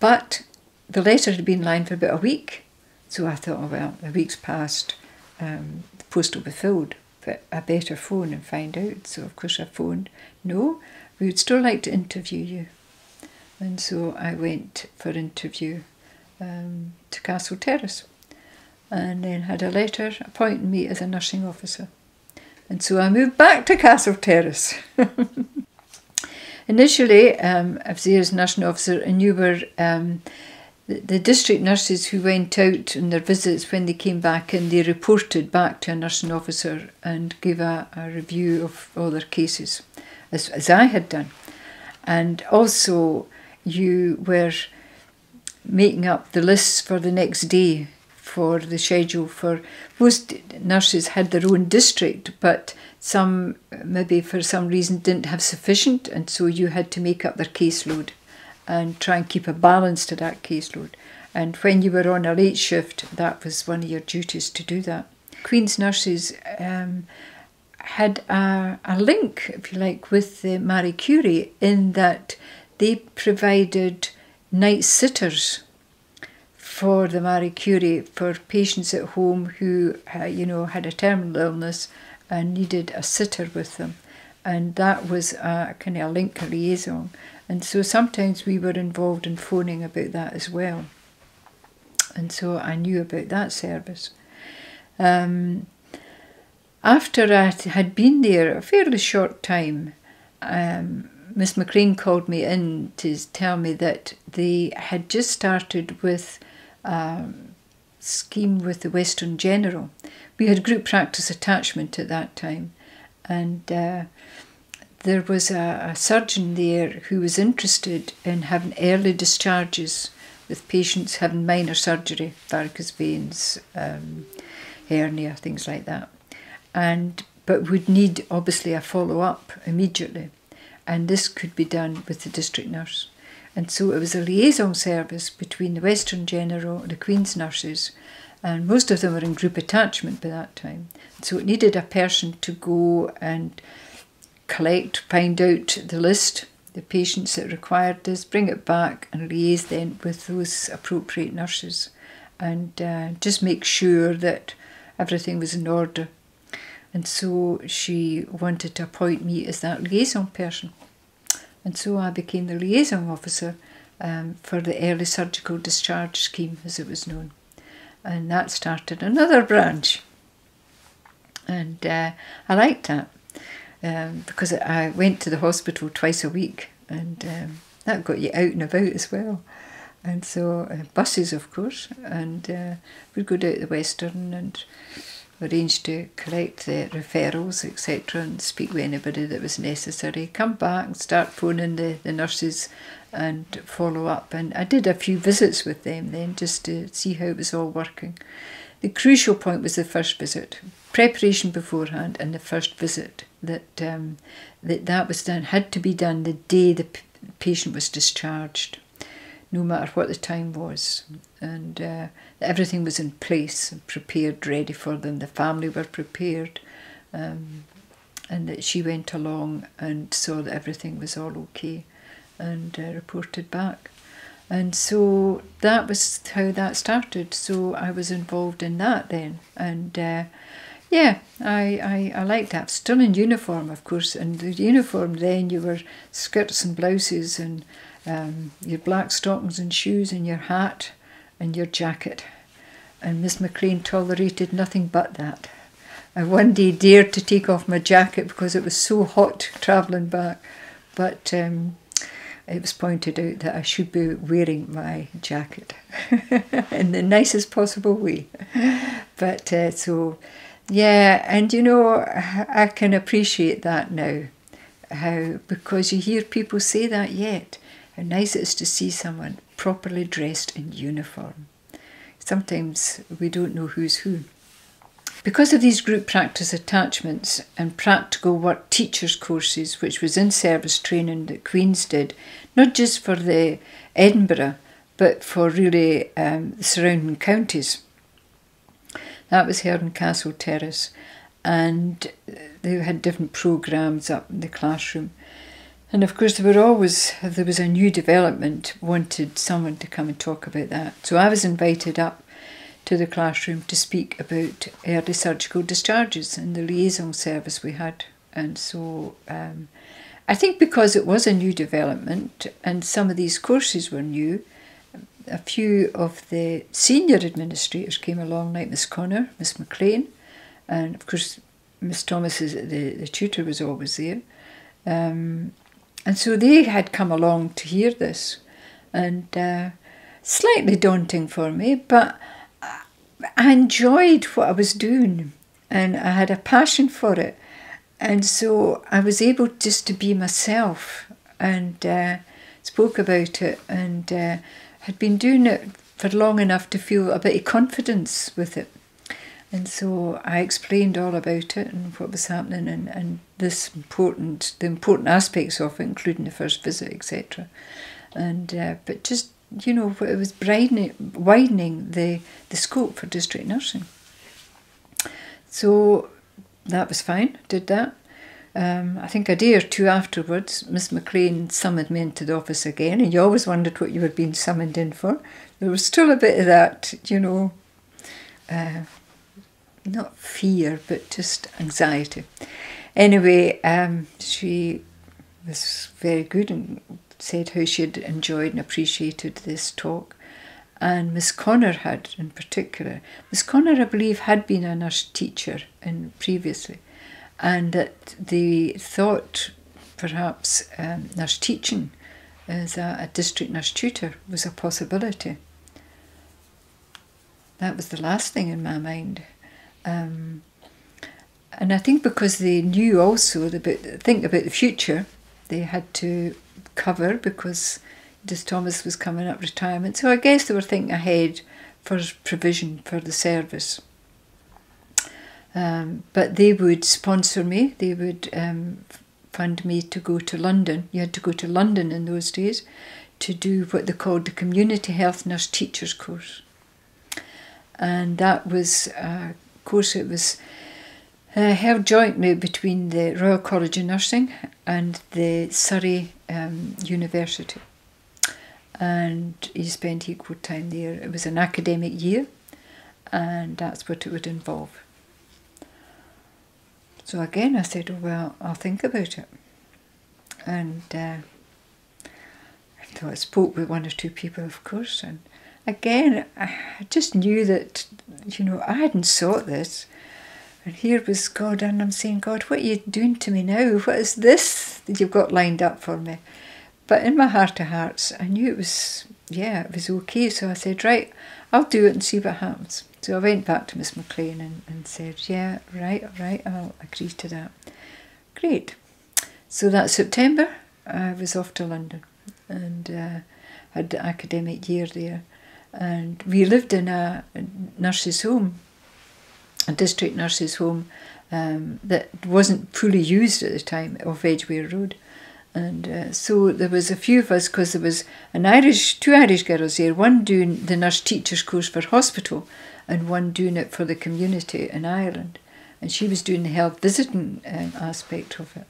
but the letter had been lying for about a week, so I thought, oh, well, a week's passed, um, the post will be filled, but I better phone and find out. So, of course, I phoned. No, we would still like to interview you. And so I went for interview um, to Castle Terrace and then had a letter appointing me as a nursing officer. And so I moved back to Castle Terrace. Initially, um, I was there as nursing officer, and you were um, the, the district nurses who went out on their visits when they came back and they reported back to a nursing officer and gave a, a review of all their cases, as, as I had done. And also, you were making up the lists for the next day for the schedule for most nurses had their own district, but some maybe for some reason didn't have sufficient, and so you had to make up their caseload and try and keep a balance to that caseload. And when you were on a late shift, that was one of your duties to do that. Queen's nurses um, had a, a link, if you like, with the Marie Curie in that they provided night sitters for the Marie Curie for patients at home who, uh, you know, had a terminal illness and needed a sitter with them. And that was a kind of a link, a liaison. And so sometimes we were involved in phoning about that as well. And so I knew about that service. Um, after I had been there a fairly short time, um, Miss McLean called me in to tell me that they had just started with um, scheme with the Western General, we had group practice attachment at that time, and uh, there was a, a, surgeon there who was interested in having early discharges with patients having minor surgery, varicose veins, um, hernia, things like that, and but would need obviously a follow up immediately, and this could be done with the district nurse. And so it was a liaison service between the Western General the Queen's nurses, and most of them were in group attachment by that time. So it needed a person to go and collect, find out the list, the patients that required this, bring it back, and liaise then with those appropriate nurses, and uh, just make sure that everything was in order. And so she wanted to appoint me as that liaison person. And so I became the liaison officer um, for the early surgical discharge scheme, as it was known. And that started another branch. And uh, I liked that um, because I went to the hospital twice a week, and um, that got you out and about as well. And so, uh, buses, of course, and uh, we'd go down to the Western and arrange to collect the referrals, etc., and speak with anybody that was necessary. Come back and start phoning the, the nurses and follow up. And I did a few visits with them then just to see how it was all working. The crucial point was the first visit, preparation beforehand, and the first visit. That um, that that was done had to be done the day the patient was discharged, no matter what the time was, and uh, everything was in place and prepared, ready for them. The family were prepared, um, and that she went along and saw that everything was all okay, and uh, reported back. And so that was how that started. So I was involved in that then, and uh, yeah, I, I, I liked that. Still in uniform, of course, and the uniform then you were skirts and blouses and um, your black stockings and shoes and your hat and your jacket. And Miss McLean tolerated nothing but that. I one day dared to take off my jacket because it was so hot travelling back, but um, it was pointed out that I should be wearing my jacket in the nicest possible way. But uh, so, yeah, and you know, I can appreciate that now. How, because you hear people say that yet, how nice it is to see someone properly dressed in uniform. Sometimes we don't know who's who. Because of these group practice attachments and practical work teachers courses, which was in service training that Queen's did, not just for the Edinburgh, but for really um, the surrounding counties. That was held in Castle Terrace, and they had different programmes up in the classroom. And of course, there were always, if there was a new development, wanted someone to come and talk about that. So I was invited up to the classroom to speak about early surgical discharges and the liaison service we had. And so um, I think because it was a new development and some of these courses were new, a few of the senior administrators came along, like Miss Connor, Miss McLean, and of course Miss Thomas, the, the tutor, was always there. Um, and so they had come along to hear this, and uh, slightly daunting for me, but I enjoyed what I was doing and I had a passion for it. And so I was able just to be myself and uh, spoke about it and uh, had been doing it for long enough to feel a bit of confidence with it. And so I explained all about it and what was happening and, and this important, the important aspects of it, including the first visit, etc. And uh, but just you know, it was widening, widening the the scope for district nursing. So that was fine. Did that. Um, I think a day or two afterwards, Miss McLean summoned me into the office again, and you always wondered what you were being summoned in for. There was still a bit of that, you know. Uh, not fear, but just anxiety. Anyway, um, she was very good and said how she had enjoyed and appreciated this talk. And Miss Connor had, in particular, Miss Connor, I believe, had been a nurse teacher in previously, and that they thought perhaps um, nurse teaching as a, a district nurse tutor was a possibility. That was the last thing in my mind Um, and I think because they knew also about think about the future, they had to cover because Des Thomas was coming up retirement. So I guess they were thinking ahead for provision for the service. Um, but they would sponsor me. They would um, fund me to go to London. You had to go to London in those days to do what they called the Community Health Nurse Teachers course. And that was a course, it was uh, held jointly between the Royal College of Nursing and the Surrey um, University. And you spent equal time there. It was an academic year, and that's what it would involve. So again, I said, oh, well, I'll think about it. And uh, so I spoke with one or two people, of course, and again, I just knew that, you know, I hadn't sought this. And here was God, and I'm saying, God, what are you doing to me now? What is this that you've got lined up for me? But in my heart of hearts, I knew it was, yeah, it was okay. So I said, right, I'll do it and see what happens. So I went back to Miss McLean and, and said, yeah, right, right, I'll agree to that. Great. So that September, I was off to London and uh, had the academic year there. And we lived in a nurse's home, a district nurse's home um, that wasn't fully used at the time of Edgware Road. And uh, so there was a few of us because there was an Irish, two Irish girls there, one doing the nurse teachers course for hospital and one doing it for the community in Ireland. And she was doing the health visiting um, aspect of it.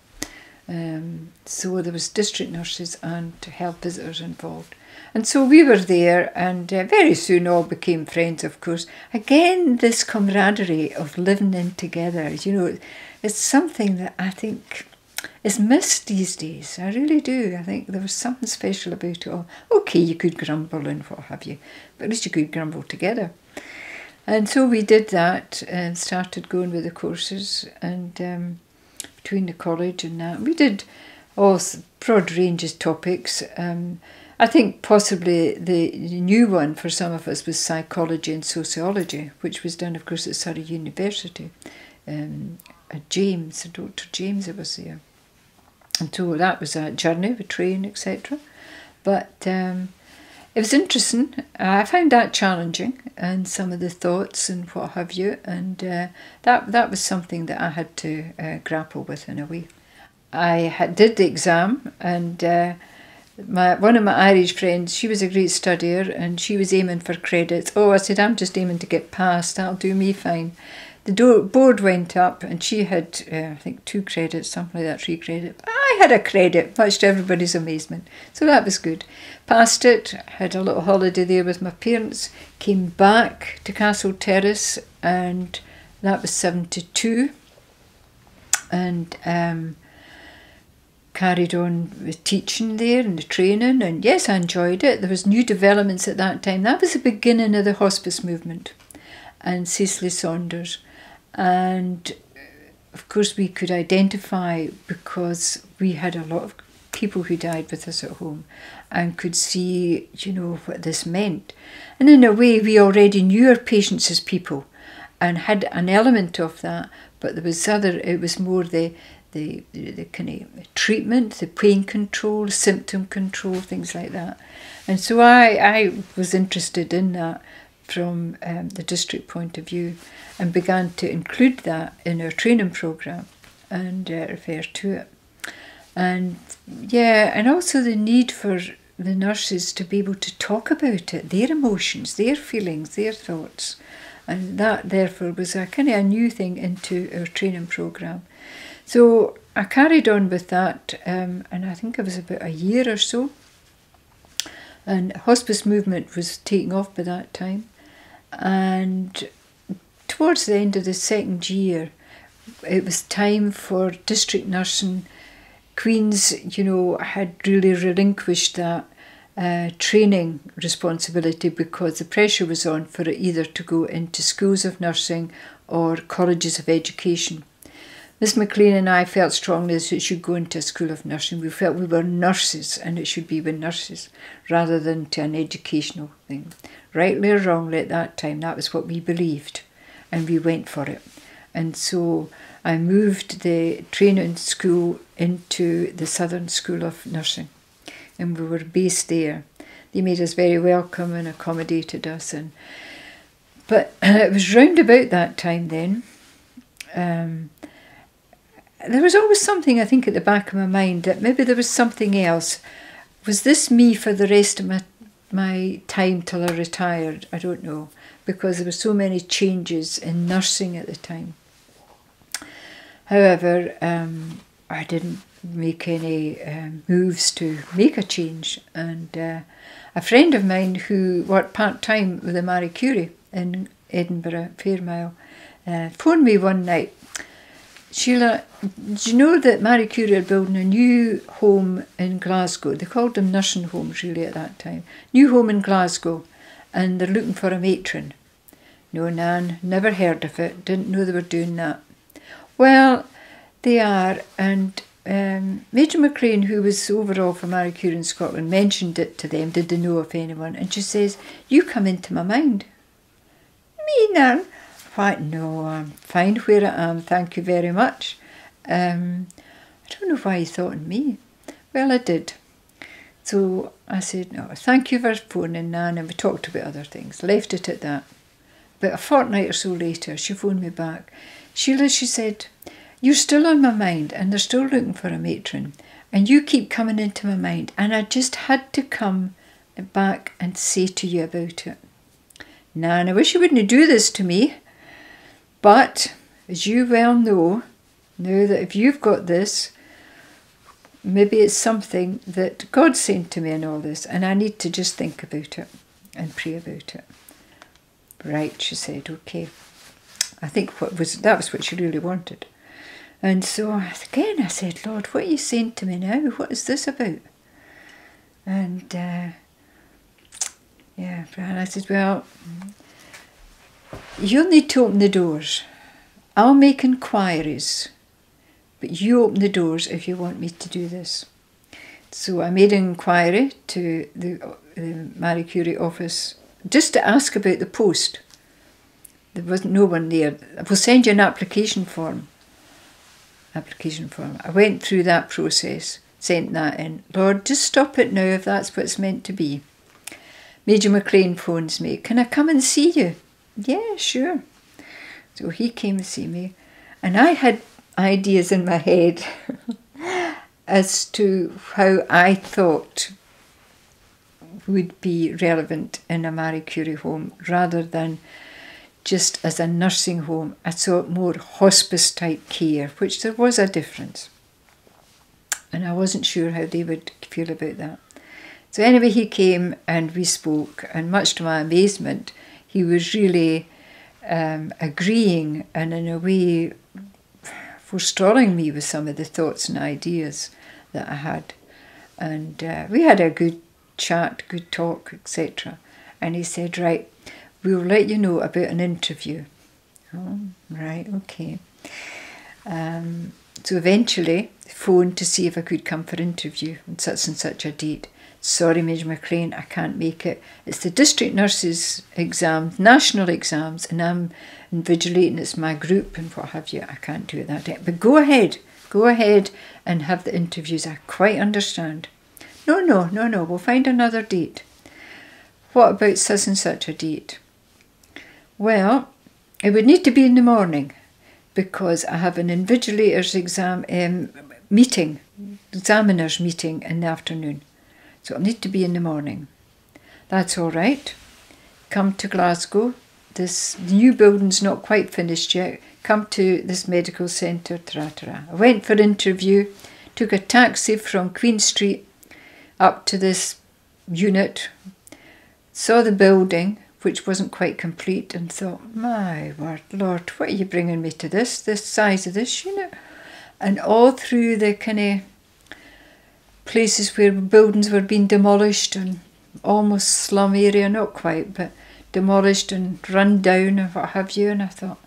Um, so there was district nurses and health visitors involved. And so we were there, and uh, very soon all became friends, of course. Again, this camaraderie of living in together, you know, it's something that I think is missed these days. I really do. I think there was something special about it all. Okay, you could grumble and what have you, but at least you could grumble together. And so we did that and started going with the courses and um, between the college and that. We did all broad ranges of topics. Um, I think possibly the new one for some of us was psychology and sociology, which was done, of course, at Surrey University. Um, James, Dr. James, was there. And so that was a journey with train, etc. But um, it was interesting. I found that challenging and some of the thoughts and what have you. And uh, that that was something that I had to uh, grapple with in a way. I had, did the exam and uh, my one of my Irish friends, she was a great studier and she was aiming for credits. Oh, I said, I'm just aiming to get past. That'll do me fine the board went up and she had, uh, I think, two credits, something like that, three credits. I had a credit, much to everybody's amazement. So that was good. Passed it, had a little holiday there with my parents, came back to Castle Terrace, and that was 72. And um, carried on with teaching there and the training. And yes, I enjoyed it. There was new developments at that time. That was the beginning of the hospice movement. And Cicely Saunders and uh, of course we could identify because we had a lot of people who died with us at home and could see you know what this meant and in a way we already knew our patients as people and had an element of that but there was other it was more the the, the, kind of treatment, the pain control, symptom control, things like that. And so I, I was interested in that from um, the district point of view and began to include that in our training program and uh, refer to it. And yeah, and also the need for the nurses to be able to talk about it, their emotions, their feelings, their thoughts. And that, therefore, was a kind of a new thing into our training program. So I carried on with that, um, and I think it was about a year or so. And hospice movement was taking off by that time. And towards the end of the second year, it was time for district nursing. Queen's, you know, had really relinquished that uh, training responsibility because the pressure was on for it either to go into schools of nursing or colleges of education. Miss McLean and I felt strongly that it should go into a school of nursing. We felt we were nurses and it should be with nurses rather than to an educational thing rightly or wrongly at that time, that was what we believed. and we went for it. And so I moved the training school into the Southern School of Nursing, and we were based there. They made us very welcome and accommodated us, and but it was round about that time then. Um, there was always something I think at the back of my mind that maybe there was something else. Was this me for the rest of my my time till I retired? I don't know because there were so many changes in nursing at the time. However, um, I didn't make any um, moves to make a change, and uh, a friend of mine who worked part time with the Marie Curie in Edinburgh, Fairmile, uh, phoned me one night. Sheila, do you know that Marie Curie are building a new home in Glasgow? They called them nursing homes really at that time. New home in Glasgow, and they're looking for a matron. No, Nan, never heard of it, didn't know they were doing that. Well, they are, and um, Major McLean, who was overall for Marie Curie in Scotland, mentioned it to them, did they know of anyone? And she says, You come into my mind. Me, Nan? Why, no, I'm fine where I am, thank you very much. Um, I don't know why he thought of me. Well, I did. So I said, No, thank you for phoning, Nan, and we talked about other things. Left it at that. But a fortnight or so later, she phoned me back. Sheila, she said, You're still on my mind, and they're still looking for a matron, and you keep coming into my mind, and I just had to come back and say to you about it. Nan, I wish you wouldn't do this to me. But, as you well know, know that if you've got this, maybe it's something that God sent to me in all this, and I need to just think about it and pray about it. Right, she said, okay. I think what was that was what she really wanted. And so again I said, Lord, what are you saying to me now? What is this about? And uh, yeah, and I said, well, You'll need to open the doors. I'll make inquiries, but you open the doors if you want me to do this. So I made an inquiry to the, the Marie Curie office just to ask about the post. There wasn't no one there. We'll send you an application form. Application form. I went through that process, sent that in. Lord, just stop it now if that's what it's meant to be. Major McLean phones me. Can I come and see you? Yeah, sure. So he came to see me, and I had ideas in my head as to how I thought would be relevant in a Marie Curie home rather than just as a nursing home. I saw more hospice type care, which there was a difference. And I wasn't sure how they would feel about that. So, anyway, he came and we spoke, and much to my amazement, he was really um, agreeing and in a way forestalling me with some of the thoughts and ideas that I had. And uh, we had a good chat, good talk, etc. And he said, Right, we'll let you know about an interview. Oh, right, okay. Um, so eventually, phoned to see if I could come for interview on such and such a date. Sorry, Major McLean, I can't make it. It's the district nurses exam, national exams, and I'm invigilating. It's my group and what have you. I can't do it that day. But go ahead, go ahead and have the interviews. I quite understand. No, no, no, no. We'll find another date. What about such and such a date? Well, it would need to be in the morning because I have an invigilators exam um, meeting, examiners meeting in the afternoon. So it'll need to be in the morning. That's all right. Come to Glasgow. This new building's not quite finished yet. Come to this medical centre. Tara, I went for interview. Took a taxi from Queen Street up to this unit. Saw the building, which wasn't quite complete, and thought, my word, Lord, what are you bringing me to this? This size of this unit? And all through the kind of places where buildings were being demolished and almost slum area, not quite, but demolished and run down and what have you. And I thought,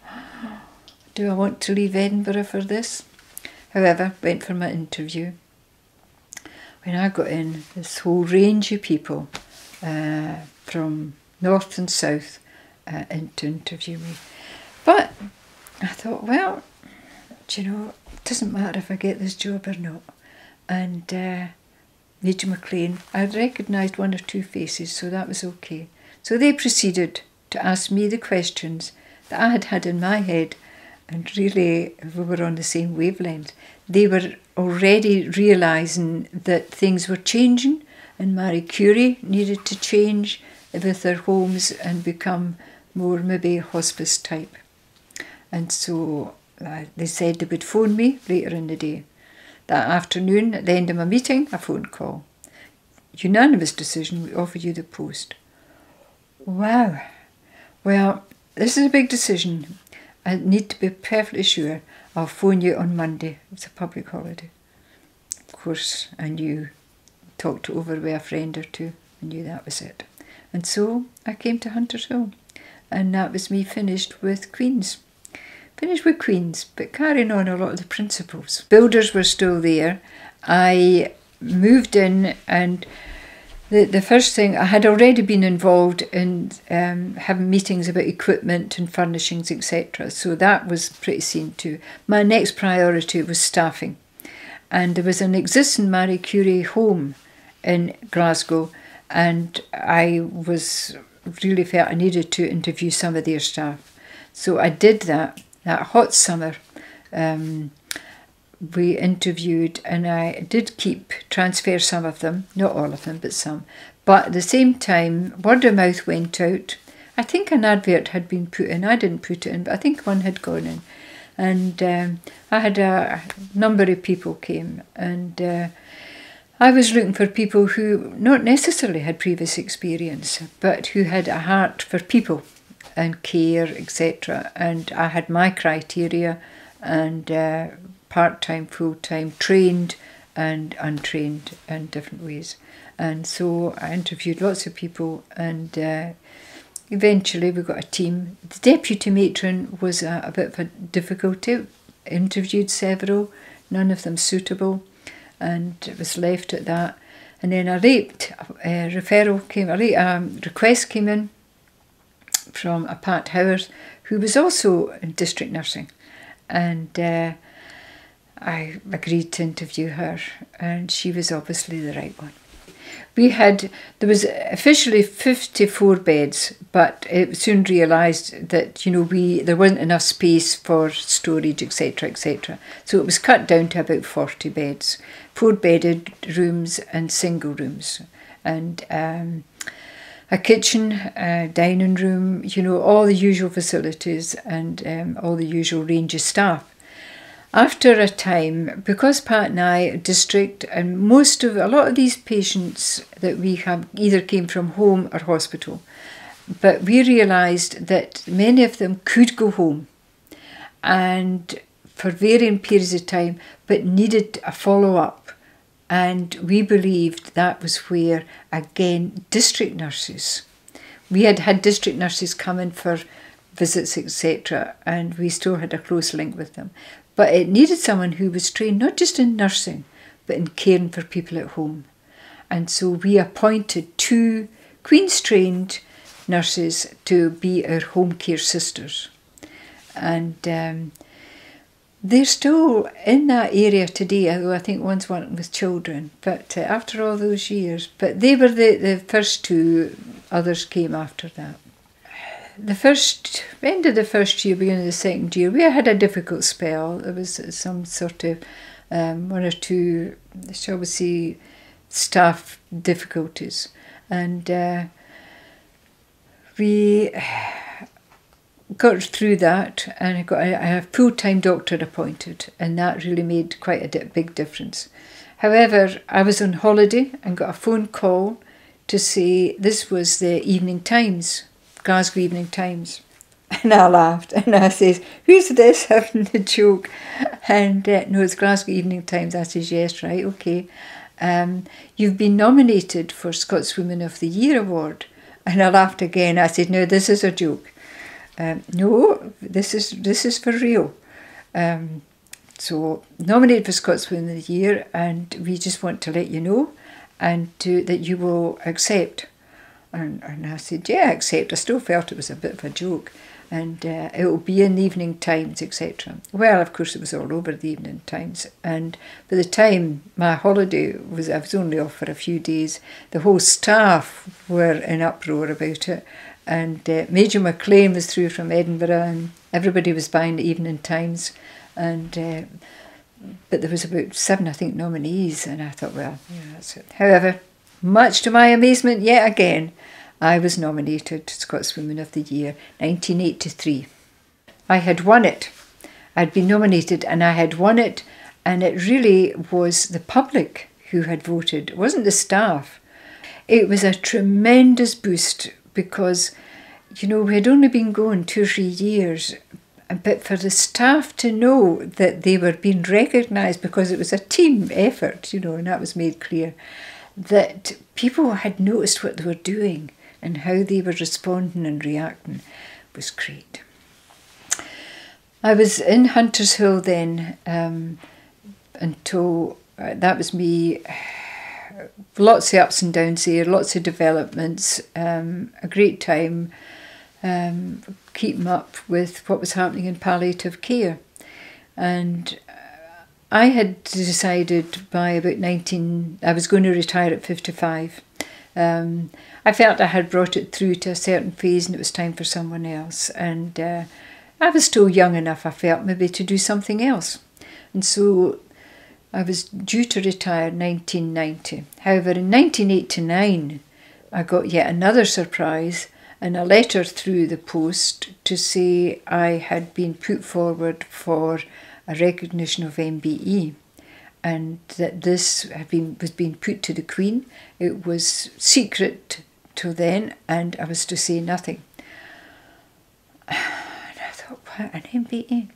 do I want to leave Edinburgh for this? However, went for my interview. When I got in, this whole range of people uh, from north and south uh, in to interview me. But I thought, well, do you know, it doesn't matter if I get this job or not. And uh, Major McLean, I recognised one or two faces, so that was okay. So they proceeded to ask me the questions that I had had in my head, and really we were on the same wavelength. They were already realising that things were changing, and Marie Curie needed to change with their homes and become more maybe hospice type. And so uh, they said they would phone me later in the day. That afternoon, at the end of my meeting, a phone call. Unanimous decision, we offer you the post. Wow. Well, this is a big decision. I need to be perfectly sure. I'll phone you on Monday. It's a public holiday. Of course, I knew, talked over with a friend or two. I knew that was it. And so I came to Hunters Hill. And that was me finished with Queen's. Finished with Queen's, but carrying on a lot of the principles. Builders were still there. I moved in and the, the first thing I had already been involved in um, having meetings about equipment and furnishings, etc. So that was pretty seen to. My next priority was staffing, and there was an existing Marie Curie home in Glasgow, and I was really felt I needed to interview some of their staff. So I did that that hot summer. Um, we interviewed, and I did keep transfer some of them, not all of them, but some. But at the same time, word of mouth went out. I think an advert had been put in. I didn't put it in, but I think one had gone in. And um, I had a number of people came, and uh, I was looking for people who not necessarily had previous experience, but who had a heart for people and care, etc. And I had my criteria, and uh, part time, full time, trained and untrained in different ways. And so I interviewed lots of people, and uh, eventually we got a team. The deputy matron was a, a bit of a difficulty. Interviewed several, none of them suitable, and it was left at that. And then a uh, referral came, a rate um, request came in from a Pat Howard, who was also in district nursing, and uh, I agreed to interview her, and she was obviously the right one. We had, there was officially 54 beds, but it soon realised that, you know, we there wasn't enough space for storage, etc., etc. So it was cut down to about 40 beds, four bedded rooms and single rooms. And um, a kitchen, a dining room, you know, all the usual facilities and um, all the usual range of staff. After a time, because Pat and I district and most of a lot of these patients that we have either came from home or hospital, but we realised that many of them could go home and for varying periods of time, but needed a follow up. And we believed that was where, again, district nurses. We had had district nurses come in for visits, etc., and we still had a close link with them. But it needed someone who was trained not just in nursing, but in caring for people at home. And so we appointed two Queen's trained nurses to be our home care sisters. And um, they're still in that area today, although I think one's working with children. But uh, after all those years, but they were the, the first two, others came after that the first end of the first year, beginning of the second year, we had a difficult spell. There was some sort of um, one or two, shall we say, staff difficulties, and uh, we got through that, and I got a, full time doctor appointed, and that really made quite a big difference. However, I was on holiday and got a phone call to say this was the Evening Times Glasgow Evening Times. And I laughed and I says, Who's this having a joke? And uh, no, it's Glasgow Evening Times. I says, Yes, right, okay. Um, you've been nominated for Scotswoman of the Year award. And I laughed again. I said, No, this is a joke. Um, no, this is this is for real. Um, so nominated for Scotswoman of the Year, and we just want to let you know, and to, that you will accept and, and I said, yeah, accept. I still felt it was a bit of a joke. and uh, it will be in the evening times, etc. Well, of course, it was all over the evening times, and by the time my holiday was, I was only off for a few days. The whole staff were in uproar about it, and uh, Major Maclean was through from Edinburgh, and everybody was buying the evening times, and. Uh, but there was about seven, I think, nominees, and I thought, well, yeah, that's it. However, much to my amazement, yet again, I was nominated Scotswoman of the Year 1983. I had won it. I'd been nominated and I had won it, and it really was the public who had voted, it wasn't the staff. It was a tremendous boost because, you know, we had only been going two or three years, but for the staff to know that they were being recognised because it was a team effort, you know, and that was made clear, that people had noticed what they were doing and how they were responding and reacting was great. I was in Hunters Hill then um, until uh, that was me. Lots of ups and downs there, lots of developments, um, a great time um, keeping up with what was happening in palliative care. And I had decided by about 19, I was going to retire at 55. Um, I felt I had brought it through to a certain phase and it was time for someone else. And uh, I was still young enough, I felt, maybe to do something else. And so I was due to retire in 1990. However, in 1989, I got yet another surprise and a letter through the post to say I had been put forward for a recognition of MBE and that this had been was being put to the Queen. It was secret till then, and I was to say nothing. And I thought, what an MBE.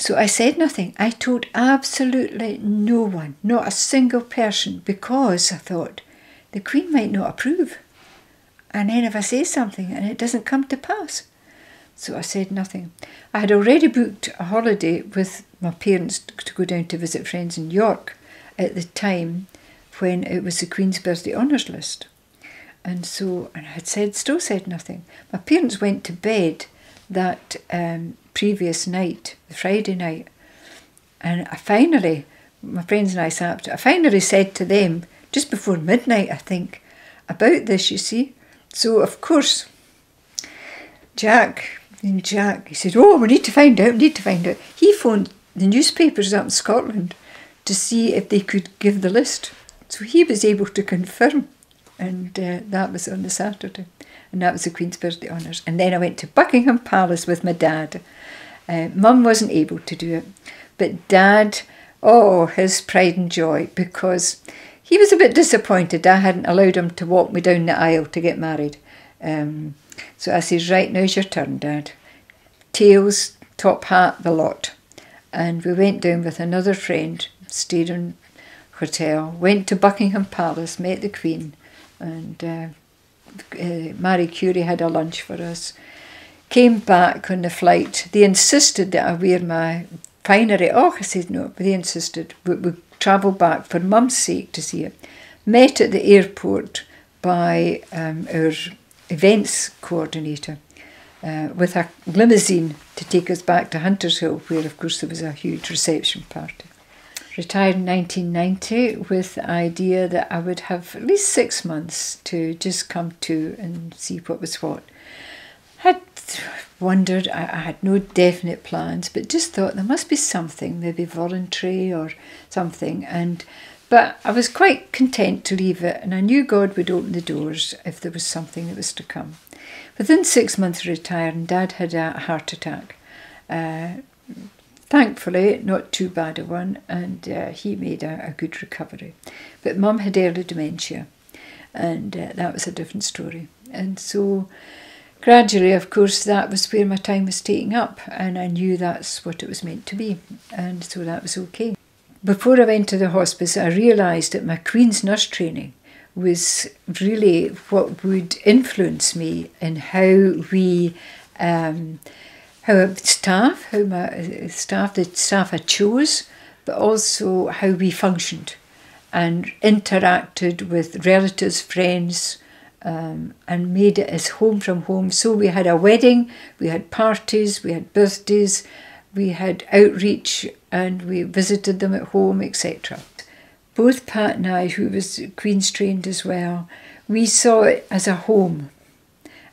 So I said nothing. I told absolutely no one, not a single person, because I thought the Queen might not approve. And then if I say something and it doesn't come to pass, so I said nothing. I had already booked a holiday with my parents to go down to visit friends in York at the time when it was the Queen's Birthday Honours List. And so and I had said, still said nothing. My parents went to bed that um, previous night, the Friday night, and I finally, my friends and I sat, up. I finally said to them, just before midnight, I think, about this, you see. So, of course, Jack, and Jack, he said, Oh, we need to find out, we need to find out. He phoned the newspapers up in Scotland to see if they could give the list. So he was able to confirm, and uh, that was on the Saturday. And that was the Queen's Birthday Honours. And then I went to Buckingham Palace with my dad. Uh, Mum wasn't able to do it, but Dad, oh, his pride and joy, because he was a bit disappointed I hadn't allowed him to walk me down the aisle to get married. Um, so I says, right, now's your turn, Dad. Tails, top hat, the lot. And we went down with another friend, stayed in hotel, went to Buckingham Palace, met the Queen, and uh, uh, Marie Curie had a lunch for us. Came back on the flight. They insisted that I wear my finery. Oh, I said no, but they insisted. We, we travelled back for mum's sake to see it. Met at the airport by um, our events coordinator uh, with a limousine to take us back to Hunters Hill, where, of course, there was a huge reception party. Retired in 1990 with the idea that I would have at least six months to just come to and see what was what. I'd wondered, I, I had no definite plans, but just thought there must be something, maybe voluntary or something. And but I was quite content to leave it, and I knew God would open the doors if there was something that was to come. Within six months of retiring, Dad had a heart attack. Uh, thankfully, not too bad a one, and uh, he made a, a, good recovery. But Mum had early dementia, and uh, that was a different story. And so, gradually, of course, that was where my time was taking up, and I knew that's what it was meant to be, and so that was okay. Before I went to the hospice, I realised that my Queen's nurse training was really what would influence me in how we, um, how staff, how my staff, the staff I chose, but also how we functioned and interacted with relatives, friends, um, and made it as home from home. So we had a wedding, we had parties, we had birthdays, we had outreach, and we visited them at home, etc. Both Pat and I, who was Queen's trained as well, we saw it as a home.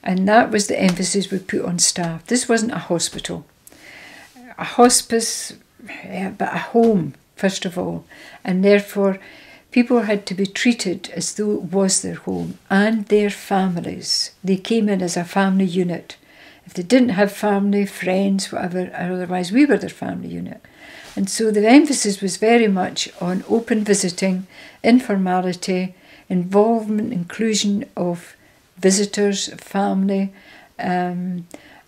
And that was the emphasis we put on staff. This wasn't a hospital. A hospice, but a home, first of all. And therefore, people had to be treated as though it was their home and their families. They came in as a family unit. If they didn't have family, friends, whatever, otherwise we were their family unit. And so the emphasis was very much on open visiting, informality, involvement, inclusion of visitors, family, um,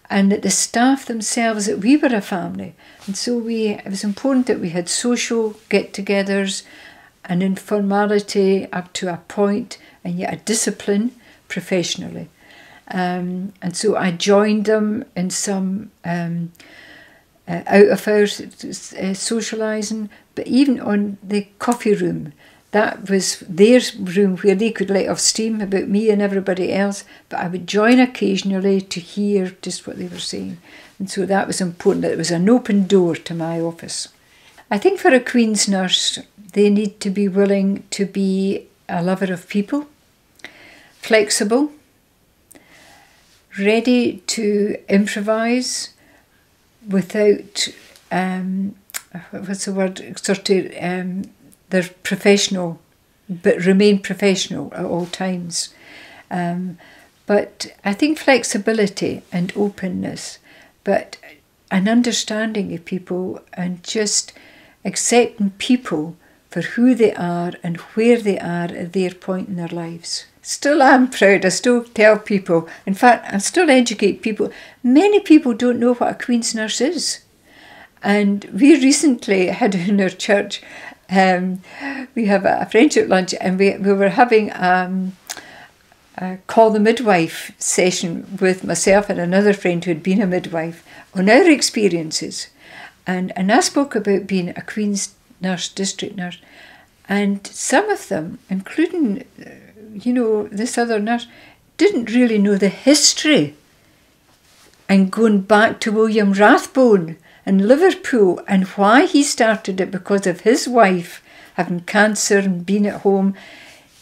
and that the staff themselves, that we were a family. And so we, it was important that we had social get-togethers and informality up to a point, and yet a discipline professionally. Um, and so I joined them in some um, uh, out of hours uh, socialising, but even on the coffee room, that was their room where they could let off steam about me and everybody else. But I would join occasionally to hear just what they were saying. And so that was important that it was an open door to my office. I think for a Queen's nurse, they need to be willing to be a lover of people, flexible, ready to improvise without um, what's the word sort of um, they're professional but remain professional at all times um, but I think flexibility and openness but an understanding of people and just accepting people for who they are and where they are at their point in their lives still I'm proud. I still tell people. In fact, I still educate people. Many people don't know what a Queen's nurse is. And we recently had in our church, um, we have a friendship lunch, and we, we were having um, a call the midwife session with myself and another friend who had been a midwife on our experiences. And, and I spoke about being a Queen's nurse, district nurse, and some of them, including you know, this other nurse didn't really know the history. And going back to William Rathbone in Liverpool and why he started it because of his wife having cancer and being at home.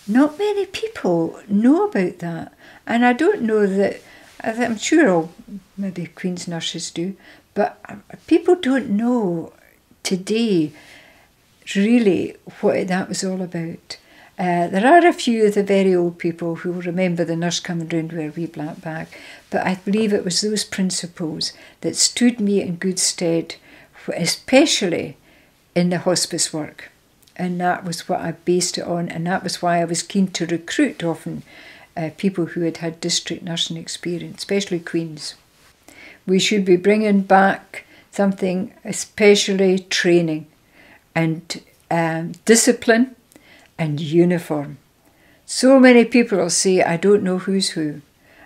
Not many people know about that. And I don't know that, I'm sure all maybe Queen's nurses do, but uh, people don't know today really what that was all about. Uh, there are a few of the very old people who will remember the nurse coming round with a wee black bag, but I believe it was those principles that stood me in good stead, especially in the hospice work. And that was what I based it on, and that was why I was keen to recruit often uh, people who had had district nursing experience, especially Queens. We should be bringing back something, especially training and um, discipline and uniform. So many people will say, I don't know who's who.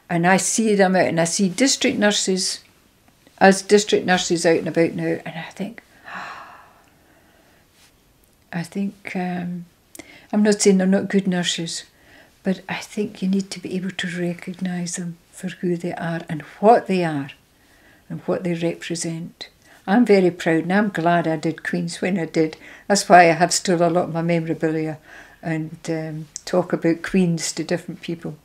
And I see them out, and I see district nurses, as district nurses out and about now, and I think, I think, um, I'm not saying they're not good nurses, but I think you need to be able to recognise them for who they are and what they are and what they represent. I'm very proud and I'm glad I did Queen's when I did. That's why I have still a lot of my memorabilia and um, talk about Queens to different people.